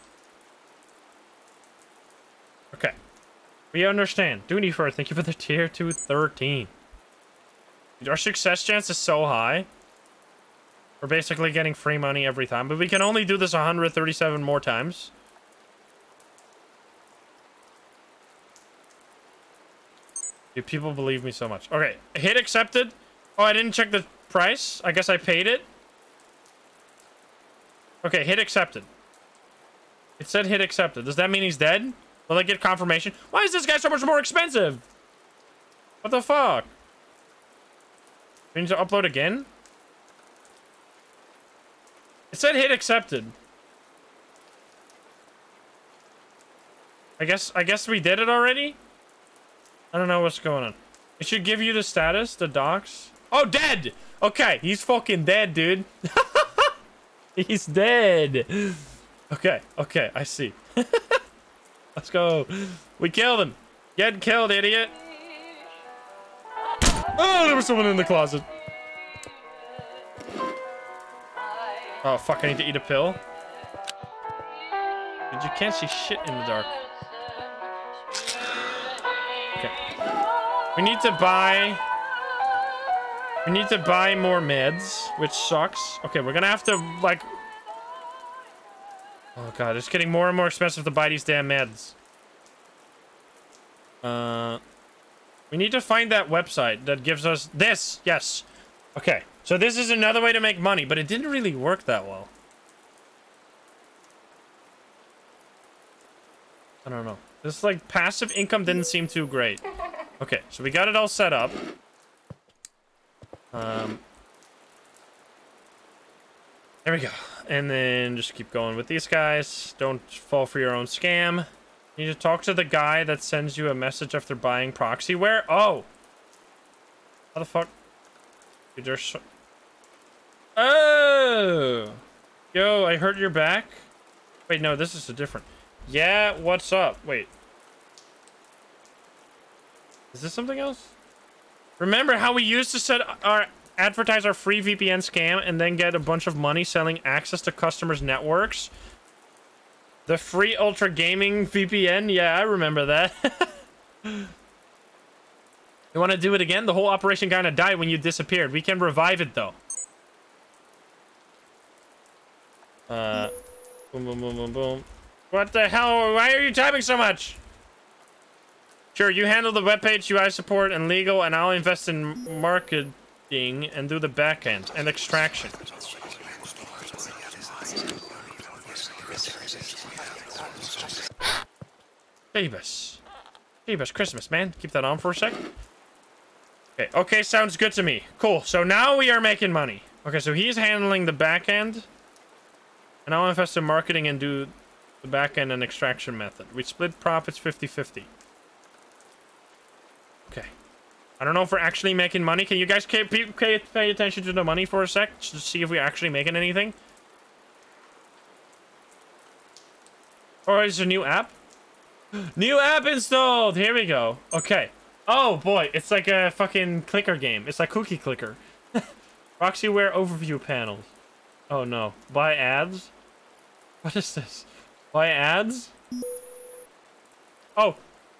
[SPEAKER 1] Okay. We understand. Dooney first. Thank you for the tier 2 13. Our success chance is so high. We're basically getting free money every time, but we can only do this 137 more times. Dude, people believe me so much. Okay, hit accepted. Oh, I didn't check the price. I guess I paid it. Okay, hit accepted. It said hit accepted. Does that mean he's dead? Will I get confirmation? Why is this guy so much more expensive? What the fuck? We need to upload again? It said hit accepted. I guess I guess we did it already? I don't know what's going on. It should give you the status, the docs. Oh, dead! Okay, he's fucking dead, dude. [laughs] he's dead. Okay, okay, I see. [laughs] Let's go. We killed him. Get killed, idiot. Oh, there was someone in the closet. Oh, fuck, I need to eat a pill. Dude, you can't see shit in the dark. We need to buy... We need to buy more meds, which sucks. Okay, we're gonna have to, like... Oh god, it's getting more and more expensive to buy these damn meds. Uh... We need to find that website that gives us this. Yes. Okay. So this is another way to make money, but it didn't really work that well. I don't know. This like passive income didn't seem too great. Okay, so we got it all set up. Um, there we go. And then just keep going with these guys. Don't fall for your own scam. You need to talk to the guy that sends you a message after buying proxyware. Oh! How the fuck? Dude, so Oh! Yo, I hurt your back? Wait, no, this is a different... Yeah, what's up? Wait. Is this something else? Remember how we used to set our advertise our free VPN scam and then get a bunch of money selling access to customers' networks? The free Ultra Gaming VPN? Yeah, I remember that. [laughs] you want to do it again? The whole operation kind of died when you disappeared. We can revive it, though. Uh, boom, boom, boom, boom, boom. What the hell? Why are you typing so much? Sure, you handle the webpage, UI support, and legal, and I'll invest in marketing and do the back end and extraction. Davis. Davis, Christmas, man. Keep that on for a sec. Okay, okay, sounds good to me. Cool, so now we are making money. Okay, so he's handling the back end. And I'll invest in marketing and do the back end and extraction method. We split profits 50-50. Okay. I don't know if we're actually making money. Can you guys pay, attention to the money for a sec? To see if we're actually making anything? Or is a new app? [gasps] new app installed! Here we go. Okay. Oh boy, it's like a fucking clicker game. It's like cookie clicker. [laughs] Proxyware overview panels. Oh no. Buy ads? What is this? Buy ads? Oh.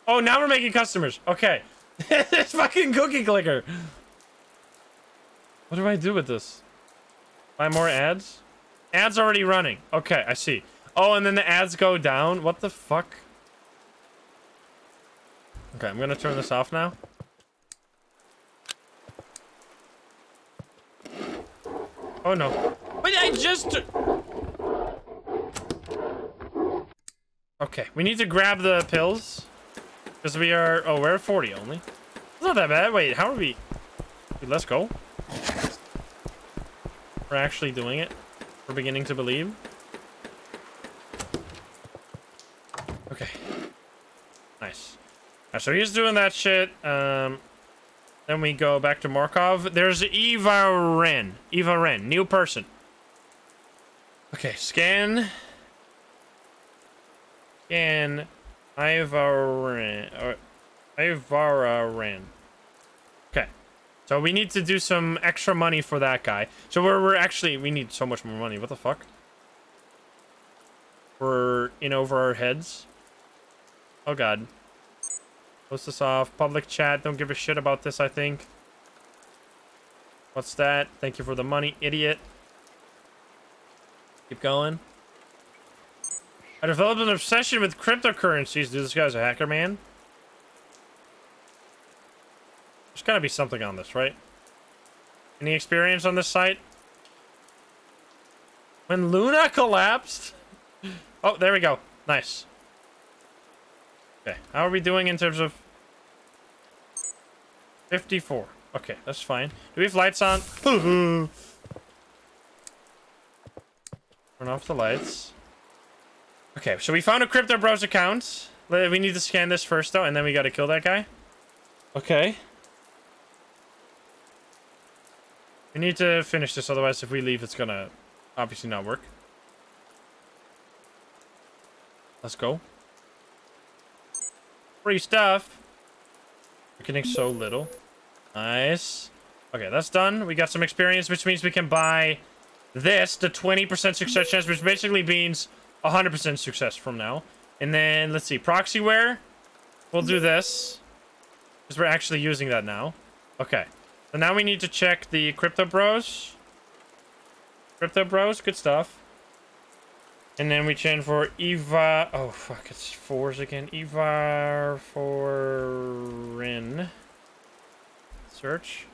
[SPEAKER 1] Oh, now we're making customers. Okay. [laughs] it's fucking cookie clicker. What do I do with this? Buy more ads? Ads already running. Okay, I see. Oh, and then the ads go down? What the fuck? Okay, I'm gonna turn this off now. Oh no. Wait, I just... Okay, we need to grab the pills. Because we are... Oh, we're at 40 only. It's not that bad. Wait, how are we... Wait, let's go. We're actually doing it. We're beginning to believe. Okay. Nice. Right, so he's doing that shit. Um, then we go back to Markov. There's Eva Ren. Eva Ren. New person. Okay, scan. Scan Ivara Ren. So we need to do some extra money for that guy. So we're, we're actually, we need so much more money. What the fuck? We're in over our heads. Oh god. Close this off. Public chat. Don't give a shit about this, I think. What's that? Thank you for the money, idiot. Keep going. I developed an obsession with cryptocurrencies. Dude, this guy's a hacker, man. There's gotta be something on this, right? Any experience on this site? When Luna collapsed? Oh, there we go. Nice. Okay, how are we doing in terms of... 54. Okay, that's fine. Do we have lights on? [laughs] Turn off the lights. Okay, so we found a Crypto Bros account. We need to scan this first, though, and then we gotta kill that guy. Okay. We need to finish this, otherwise if we leave, it's gonna obviously not work. Let's go. Free stuff. We're getting so little. Nice. Okay, that's done. We got some experience, which means we can buy this, the 20% success chance, which basically means 100% success from now. And then, let's see, proxyware. We'll do this. Because we're actually using that now. Okay. So now we need to check the Crypto Bros. Crypto Bros, good stuff. And then we change for Eva. Oh, fuck, it's fours again. Eva Rin. Search.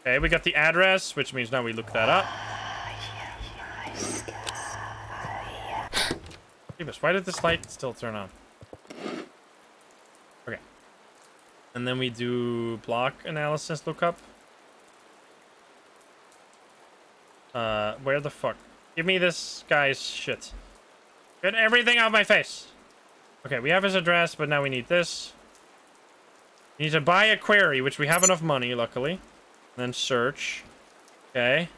[SPEAKER 1] Okay, we got the address, which means now we look that up. Ah, Jeebus, why did this light still turn on? Okay. And then we do block analysis lookup. Uh, where the fuck? Give me this guy's shit. Get everything out my face. Okay, we have his address, but now we need this. We need to buy a query, which we have enough money, luckily. And then search. Okay.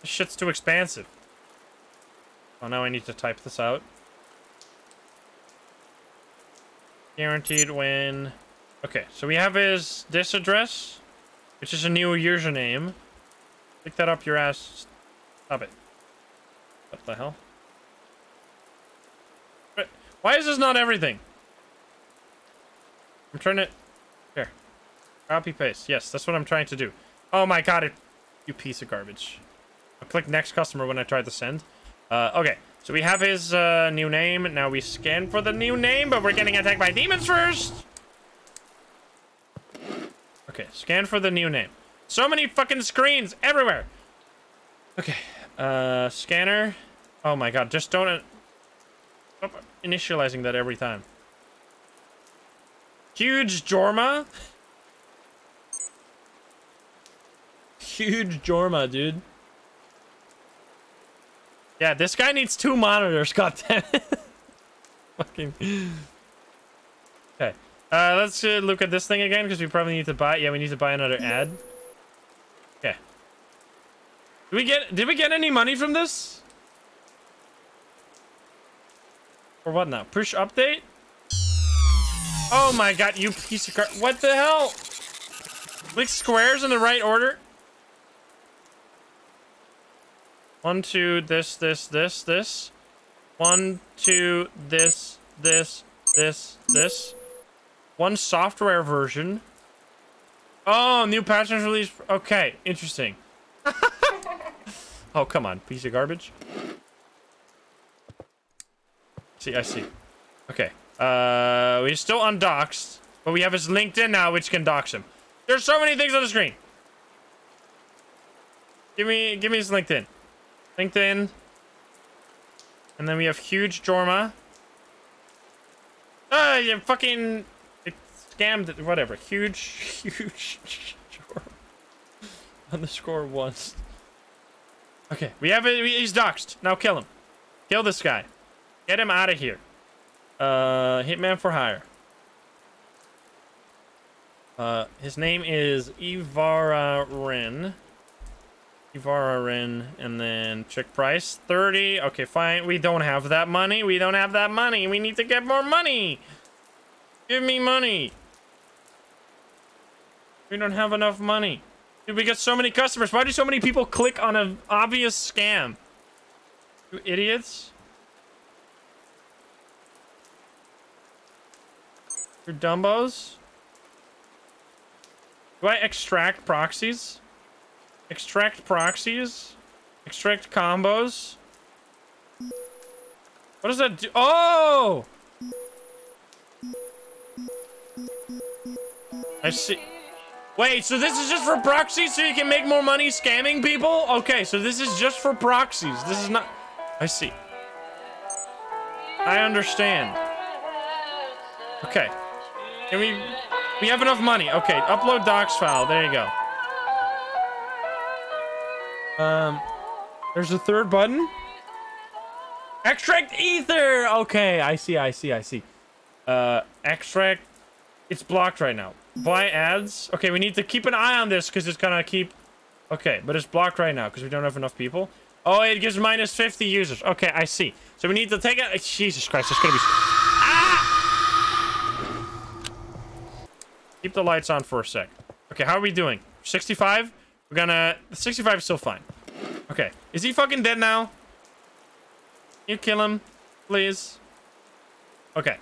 [SPEAKER 1] This shit's too expansive. Oh, now I need to type this out. Guaranteed win. Okay, so we have his this address, which is a new username. Pick that up your ass. Stop it. What the hell? But Why is this not everything? I'm trying to... Here. Copy paste. Yes, that's what I'm trying to do. Oh my god, it... You piece of garbage. I'll click next customer when I try to send. Uh, okay. So we have his uh, new name. Now we scan for the new name, but we're getting attacked by demons first. Okay, scan for the new name. So many fucking screens everywhere. Okay, uh, scanner. Oh my god, just don't... Stop initializing that every time. Huge Jorma. [laughs] Huge Jorma, dude. Yeah, this guy needs two monitors, [laughs] goddammit. Fucking. Okay. Uh, let's uh, look at this thing again, because we probably need to buy... Yeah, we need to buy another ad. Okay. Did we get... Did we get any money from this? Or what now? Push update? Oh my god, you piece of car- What the hell? Click squares in the right order? One, two, this, this, this, this. One, two, this, this, this, this. One software version. Oh, new patches released. Okay, interesting. [laughs] oh, come on, piece of garbage. See, I see. Okay. Uh, we're still undoxed, but we have his LinkedIn now, which can dox him. There's so many things on the screen. Give me, give me his LinkedIn. LinkedIn. And then we have huge Jorma. Ah, you fucking it scammed it. Whatever. Huge, [laughs] huge Jorma. Underscore once. Okay, we have it. He's doxed. Now kill him. Kill this guy. Get him out of here. Uh, Hitman for hire. Uh, his name is Ivara Ren. Ivara Ren, and then check price 30. Okay, fine. We don't have that money. We don't have that money. We need to get more money. Give me money. We don't have enough money. Dude, we get so many customers. Why do so many people click on an obvious scam? You idiots. You're dumbos. Do I extract proxies? Extract proxies? Extract combos? What does that do? Oh! I see. Wait, so this is just for proxies so you can make more money scamming people? Okay, so this is just for proxies. This is not... I see. I understand. Okay. Can we... We have enough money. Okay, upload docs file. There you go. Um, there's a third button. Extract ether. Okay, I see, I see, I see. Uh, extract. It's blocked right now. Buy ads. Okay, we need to keep an eye on this because it's gonna keep. Okay, but it's blocked right now because we don't have enough people. Oh, it gives minus 50 users. Okay, I see. So we need to take it. Jesus Christ, it's gonna be. Ah! Keep the lights on for a sec. Okay, how are we doing? 65? We're gonna... 65 is still fine. Okay. Is he fucking dead now? You kill him, please. Okay.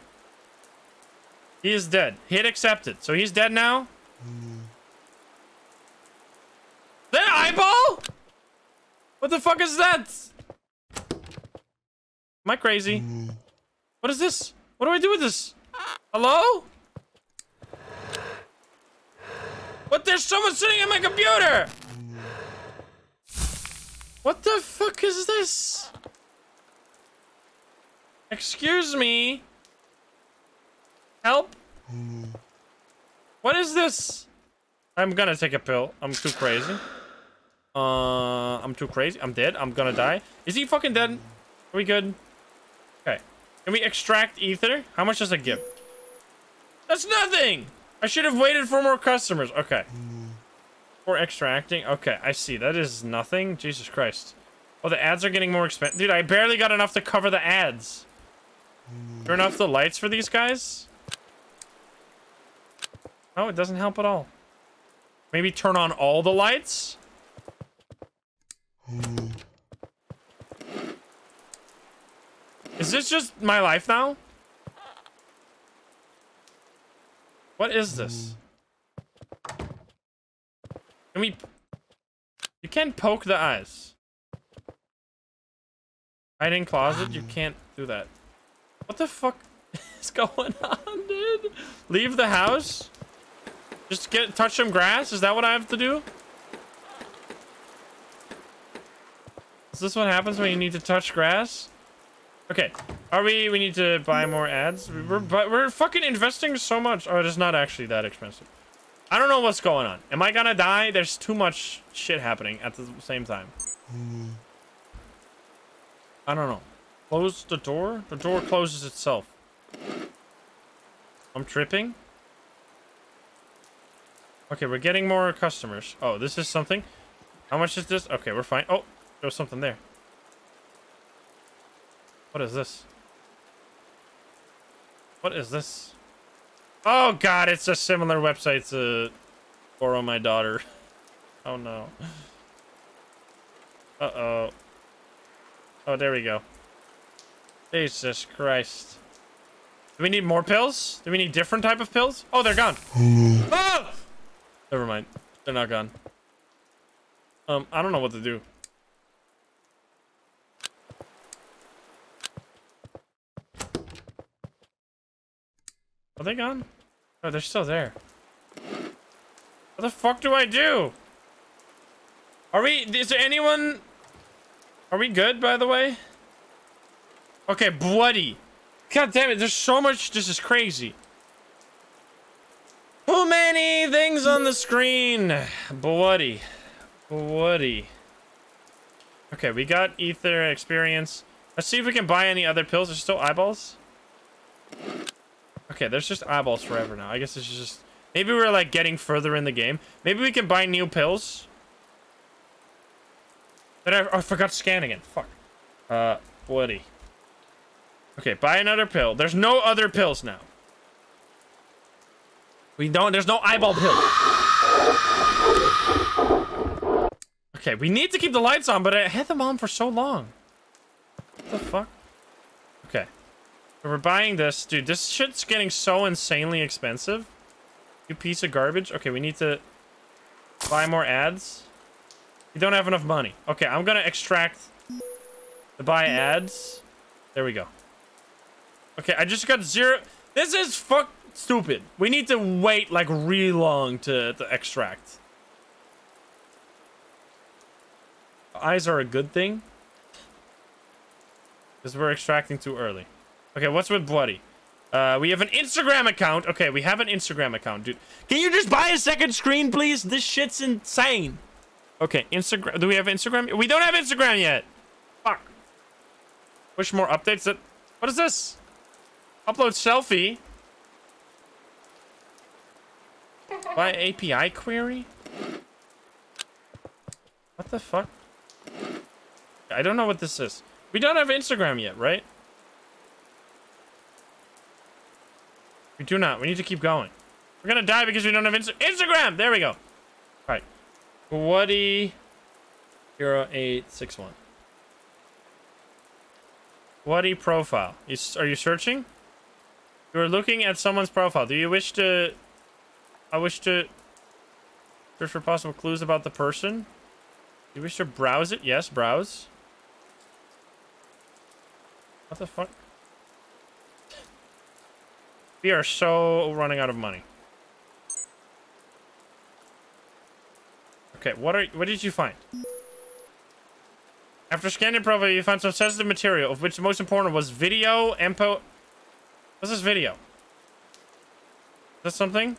[SPEAKER 1] He is dead. Hit accepted. So he's dead now? That eyeball? What the fuck is that? Am I crazy? Mm. What is this? What do I do with this? Hello? What? There's someone sitting at my computer! What the fuck is this? Excuse me? Help? What is this? I'm gonna take a pill. I'm too crazy. Uh, I'm too crazy. I'm dead. I'm gonna die. Is he fucking dead? Are we good? Okay. Can we extract ether? How much does it give? That's nothing! I should have waited for more customers. Okay. Hmm. For extracting. Okay, I see. That is nothing. Jesus Christ. Oh, the ads are getting more expensive. Dude, I barely got enough to cover the ads. Hmm. Turn off the lights for these guys? Oh, it doesn't help at all. Maybe turn on all the lights? Hmm. Is this just my life now? What is this? Can we... You can't poke the eyes. Hide in closet? You um. can't do that. What the fuck [laughs] is going on, dude? Leave the house? Just get touch some grass? Is that what I have to do? Is this what happens when you need to touch grass? Okay, are we? We need to buy more ads. We're but we're fucking investing so much. Oh, it's not actually that expensive. I don't know what's going on. Am I gonna die? There's too much shit happening at the same time. Hmm. I don't know. Close the door. The door closes itself. I'm tripping. Okay, we're getting more customers. Oh, this is something. How much is this? Okay, we're fine. Oh, there's something there. What is this? What is this? Oh god, it's a similar website to borrow my daughter. [laughs] Oh no. Uh-oh. Oh, there we go. Jesus Christ. Do we need more pills? Do we need different type of pills? Oh, they're gone. oh! [sighs] Never mind. They're not gone. Um, I don't know what to do. Are they gone? Oh, they're still there. What the fuck do I do? Are we... Is there anyone... Are we good, by the way? Okay, bloody. God damn it, there's so much... This is crazy. Too many things on the screen. Bloody. Bloody. Okay, we got ether experience. Let's see if we can buy any other pills. There's still eyeballs. Okay, there's just eyeballs forever now. I guess it's just... Maybe we're, like, getting further in the game. Maybe we can buy new pills. But I, oh, I forgot scan again. Fuck. Uh, bloody. Okay, buy another pill. There's no other pills now. We don't... There's no eyeball pill. Okay, we need to keep the lights on, but I had them on for so long. What the fuck? We're buying this. Dude, this shit's getting so insanely expensive. You piece of garbage. Okay, we need to buy more ads. You don't have enough money. Okay, I'm gonna extract the buy ads. There we go. Okay, I just got zero. This is fuck stupid. We need to wait like really long to, to extract. Eyes are a good thing. Because we're extracting too early. Okay, what's with Bloody? Uh, we have an Instagram account. Okay, we have an Instagram account, dude. Can you just buy a second screen, please? This shit's insane. Okay, Instagram. Do we have Instagram? We don't have Instagram yet. Fuck. Push more updates. What is this? Upload selfie. Buy API query? What the fuck? I don't know what this is. We don't have Instagram yet, right? We do not. We need to keep going. We're gonna die because we don't have Insta Instagram! There we go. Alright. Woody... Hero 861. Woody profile. Are you searching? You are looking at someone's profile. Do you wish to... I wish to... Search for possible clues about the person? Do you wish to browse it? Yes, browse. What the fuck? We are so running out of money. Okay, what are what did you find? After scanning profile, you found some sensitive material, of which the most important was video, empo... What's this video? Is that something?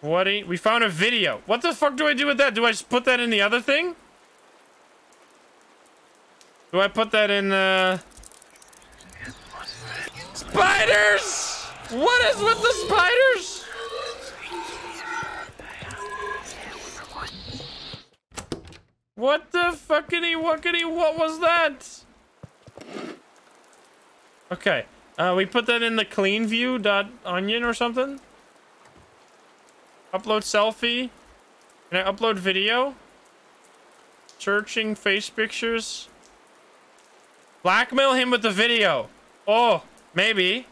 [SPEAKER 1] What? We found a video. What the fuck do I do with that? Do I just put that in the other thing? Do I put that in the... Spiders! What is with the spiders? What the fuckity wuckity what was that? Okay. Uh, we put that in the clean view dot onion or something. Upload selfie. Can I upload video? Searching face pictures. Blackmail him with the video. Oh, maybe.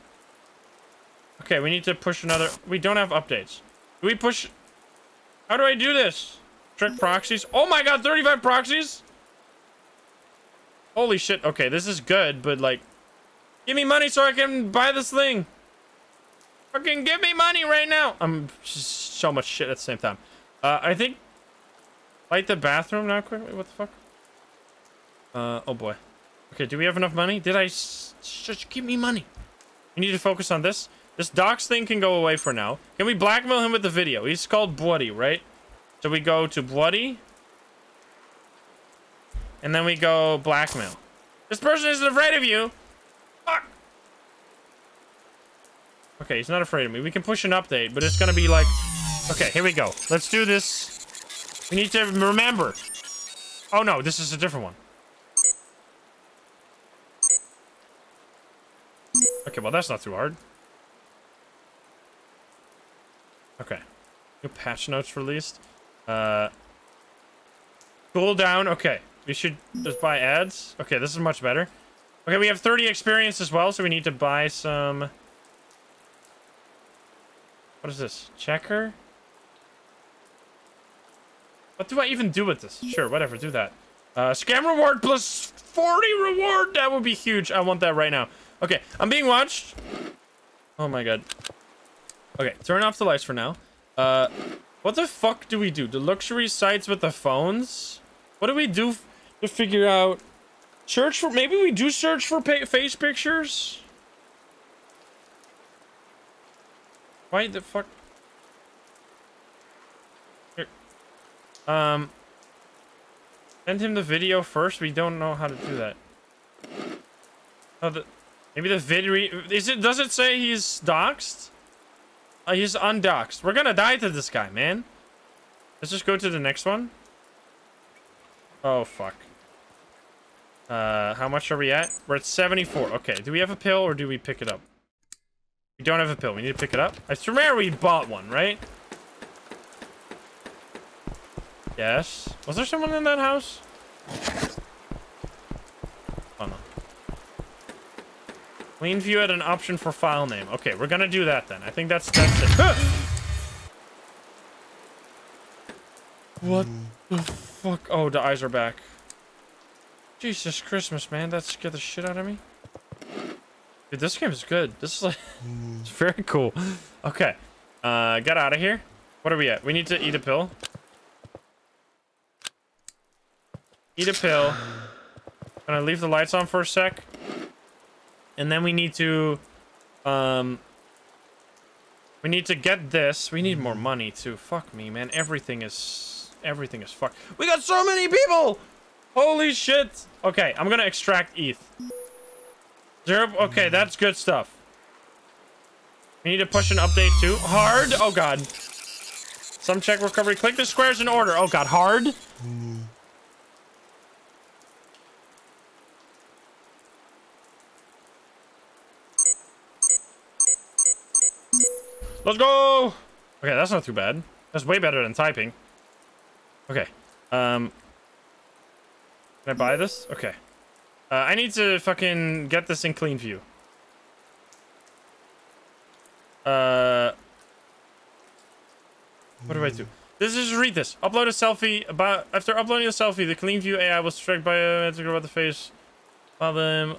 [SPEAKER 1] Okay, we need to push another. We don't have updates. Do we push? How do I do this? Trick proxies. Oh my god, 35 proxies? Holy shit. Okay, this is good, but like, give me money so I can buy this thing. Fucking give me money right now. I'm so much shit at the same time. Uh, I think, light the bathroom now quickly. What the fuck? Uh, oh boy. Okay, do we have enough money? Did I just give me money? We need to focus on this. This docs thing can go away for now. Can we blackmail him with the video? He's called Bloody, right? So we go to Bloody. And then we go blackmail. This person isn't afraid of you. Fuck. Okay, he's not afraid of me. We can push an update, but it's gonna be like... Okay, here we go. Let's do this. We need to remember. Oh no, this is a different one. Okay, well that's not too hard. Okay. New patch notes released. Uh, cool down. Okay. We should just buy ads. Okay, this is much better. Okay, we have 30 experience as well, so we need to buy some... What is this? Checker? What do I even do with this? Sure, whatever, do that. Uh, scam reward plus 40 reward! That would be huge. I want that right now. Okay, I'm being watched. Oh my god. Okay, turn off the lights for now. Uh, what the fuck do we do? The luxury sites with the phones? What do we do to figure out... Search for... Maybe we do search for face pictures? Why the fuck... Here. Um... Send him the video first? We don't know how to do that. Oh, the... Maybe the video... Is it... Does it say he's doxxed? Uh, he's undoxed. We're gonna die to this guy, man. Let's just go to the next one. Oh, fuck. Uh, how much are we at? We're at 74. Okay, do we have a pill or do we pick it up? We don't have a pill. We need to pick it up. I swear we bought one, right? Yes. Was there someone in that house? Oh no. Clean view had an option for file name. Okay, we're gonna do that then. I think that's that's it. what the fuck? Oh, the eyes are back. Jesus Christmas, man. That scared the shit out of me. Dude, this game is good. This is like, [laughs] it's very cool. Okay, uh, get out of here. What are we at? We need to eat a pill. Eat a pill. Gonna leave the lights on for a sec. And then we need to, um, we need to get this. We need more money too. Fuck me, man. Everything is, everything is fucked. We got so many people. Holy shit. Okay, I'm gonna extract ETH. Zero. Okay, that's good stuff. We need to push an update too. Hard. Oh god. Some check recovery. Click the squares in order. Oh god, hard. Let's go. Okay, that's not too bad. That's way better than typing. Okay. Um. Can I buy this? Okay. Uh, I need to fucking get this in clean view. Uh. What do I do? This is just read this. Upload a selfie about after uploading a selfie, the clean view AI will strike biometric about the face. Problem.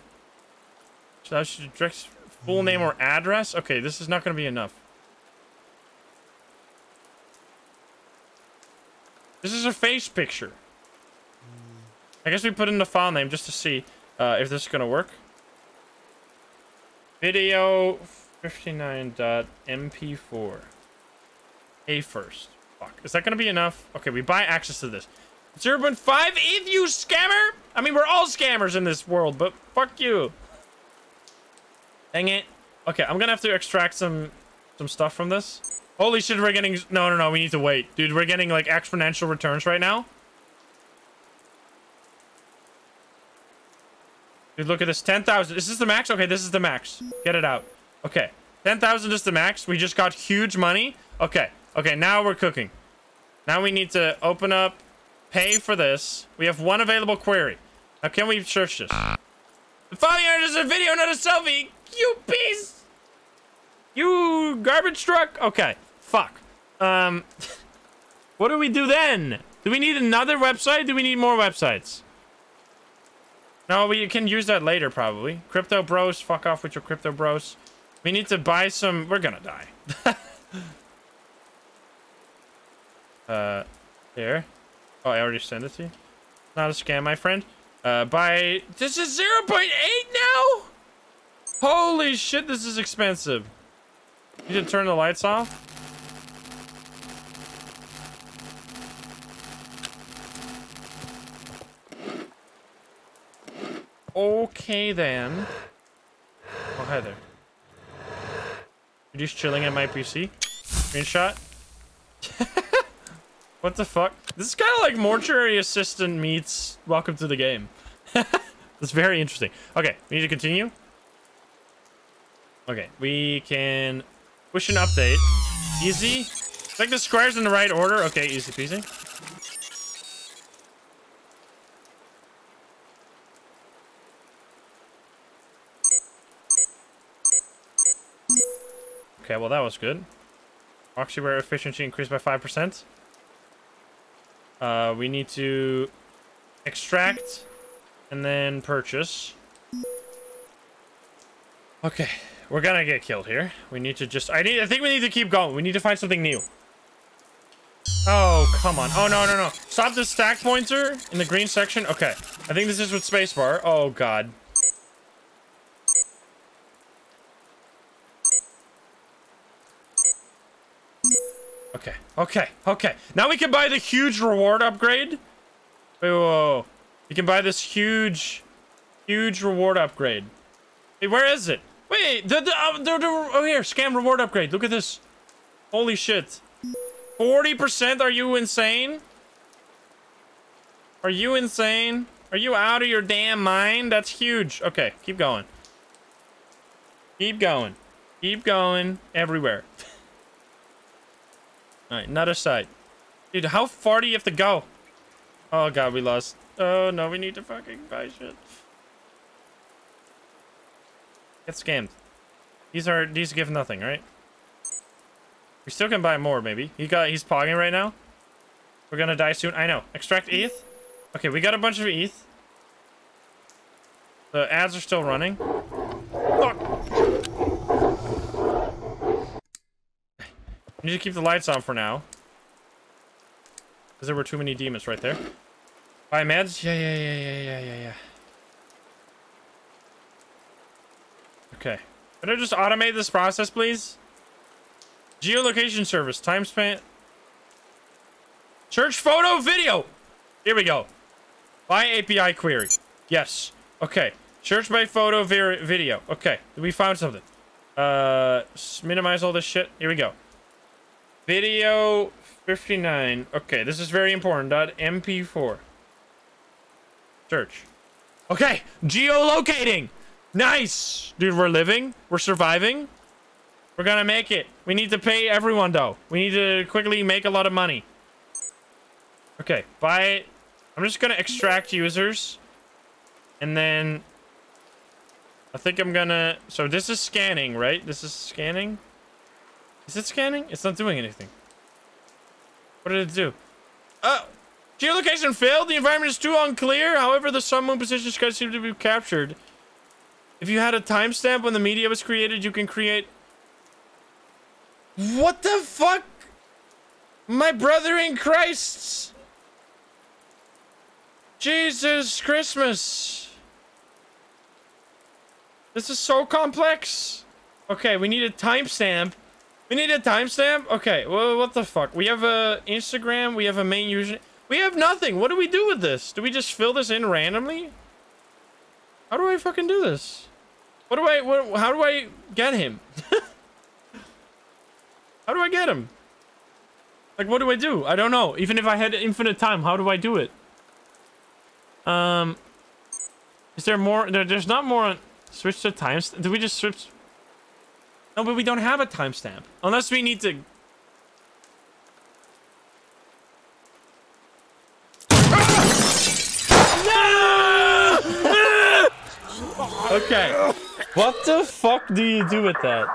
[SPEAKER 1] Should I should direct full name or address. Okay, this is not going to be enough. This is a face picture. I guess we put in the file name just to see uh, if this is gonna work. Video 59.mp4. A first. Fuck. Is that gonna be enough? Okay, we buy access to this. 0.5 if you scammer! I mean, we're all scammers in this world, but fuck you. Dang it. Okay, I'm gonna have to extract some some stuff from this. Holy shit, we're getting... No, no, no, we need to wait. Dude, we're getting, like, exponential returns right now. Dude, look at this. 10,000. Is this the max? Okay, this is the max. Get it out. Okay. 10,000 is the max. We just got huge money. Okay. Okay, now we're cooking. Now we need to open up, pay for this. We have one available query. Now, can we search this? The following is a video, not a selfie. You piece. You garbage truck. Okay. Fuck. Um, [laughs] what do we do then? Do we need another website? Do we need more websites? No, we can use that later, probably. Crypto bros, fuck off with your crypto bros. We need to buy some... We're gonna die. [laughs] uh, here. Oh, I already sent it to you. Not a scam, my friend. Uh, buy... This is 0.8 now? Holy shit, this is expensive. You should turn the lights off. Okay then. Oh, hi there. You're just chilling at my PC? Screenshot? [laughs] what the fuck? This is kind of like Mortuary Assistant meets Welcome to the Game. [laughs] That's very interesting. Okay, we need to continue. Okay, we can push an update. Easy. Like the squares in the right order. Okay, easy peasy. Okay, well that was good. Proxyware efficiency increased by 5%. Uh, we need to extract and then purchase. Okay, we're gonna get killed here. We need to just, I need, I think we need to keep going. We need to find something new. Oh, come on. Oh, no, no, no. Stop the stack pointer in the green section. Okay, I think this is with spacebar. Oh, God. Okay, okay, okay. Now we can buy the huge reward upgrade. Wait, whoa, whoa. We can buy this huge, huge reward upgrade. Hey, where is it? Wait, the, the, uh, the, the, oh here, scam reward upgrade. Look at this. Holy shit. 40%? Are you insane? Are you insane? Are you out of your damn mind? That's huge. Okay, keep going. Keep going. Keep going everywhere. [laughs] All right, another site. Dude, how far do you have to go? Oh god, we lost. Oh no, we need to fucking buy shit. Get scammed. These are these give nothing, right? We still can buy more, maybe. He got he's pogging right now. We're gonna die soon. I know. Extract ETH. Okay, we got a bunch of ETH. The ads are still running. Fuck. Need to keep the lights on for now. Because there were too many demons right there. Buy meds? Yeah, yeah, yeah, yeah, yeah, yeah, yeah. Okay. Can I just automate this process, please? Geolocation service. Time span. Search photo video. Here we go. Buy API query. Yes. Okay. Search by photo video. Okay. We found something. Uh, minimize all this shit. Here we go. Video 59. Okay, this is very important. Dot MP4. Search. Okay, geolocating. Nice. Dude, we're living. We're surviving. We're gonna make it. We need to pay everyone, though. We need to quickly make a lot of money. Okay, buy. I'm just gonna extract users. And then... I think I'm gonna... So this is scanning, right? This is scanning? Is it scanning? It's not doing anything. What did it do? Oh! Geolocation failed. The environment is too unclear. However, the sun moon position guys seem to be captured. If you had a timestamp when the media was created, you can create... What the fuck? My brother in Christ. Jesus Christmas. This is so complex. Okay, we need a timestamp. We need a timestamp? Okay, well, what the fuck? We have a Instagram, we have a main user... We have nothing. What do we do with this? Do we just fill this in randomly? How do I fucking do this? What do I... What, how do I get him? [laughs] how do I get him? Like, what do I do? I don't know. Even if I had infinite time, how do I do it? Um... Is there more... There, there's not more... On switch to times... Do we just switch... No, but we don't have a timestamp. Unless we need to... [laughs] [laughs] okay. What the fuck do you do with that?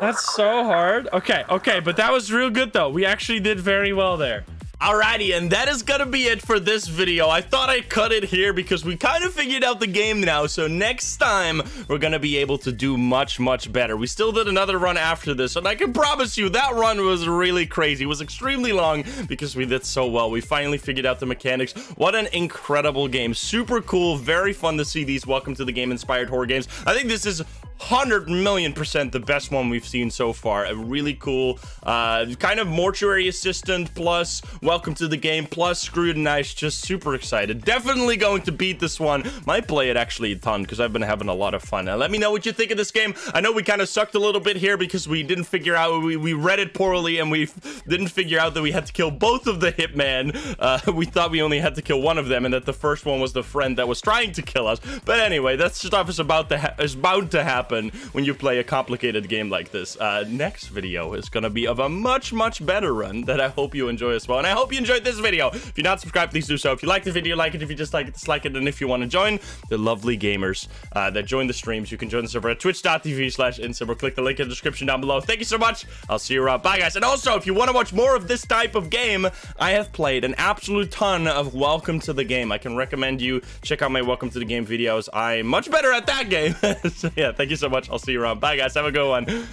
[SPEAKER 1] That's so hard. Okay, okay, but that was real good though. We actually did very well there.
[SPEAKER 3] Alrighty, and that is gonna be it for this video. I thought I'd cut it here because we kind of figured out the game now, so next time we're gonna be able to do much, much better. We still did another run after this, and I can promise you that run was really crazy. It was extremely long because we did so well. We finally figured out the mechanics. What an incredible game. Super cool, very fun to see these Welcome to the Game inspired horror games. I think this is 100 million percent the best one we've seen so far. A really cool, uh, kind of mortuary assistant plus welcome to the game plus nice. Just super excited. Definitely going to beat this one. Might play it actually a ton because I've been having a lot of fun. Now, let me know what you think of this game. I know we kind of sucked a little bit here because we didn't figure out, we, we read it poorly and we didn't figure out that we had to kill both of the hitman. Uh, [laughs] we thought we only had to kill one of them and that the first one was the friend that was trying to kill us. But anyway, that stuff is about to is bound to happen happen when you play a complicated game like this. Uh, next video is gonna be of a much, much better run that I hope you enjoy as well. And I hope you enjoyed this video. If you're not subscribed, please do so. If you like the video, like it. If you dislike it, dislike it. And if you want to join the lovely gamers uh, that join the streams, you can join the server at twitch.tv slash or click the link in the description down below. Thank you so much. I'll see you around. Bye, guys. And also, if you want to watch more of this type of game, I have played an absolute ton of Welcome to the Game. I can recommend you check out my Welcome to the Game videos. I'm much better at that game. [laughs] so, yeah, thank you so much. I'll see you around. Bye, guys. Have a good one.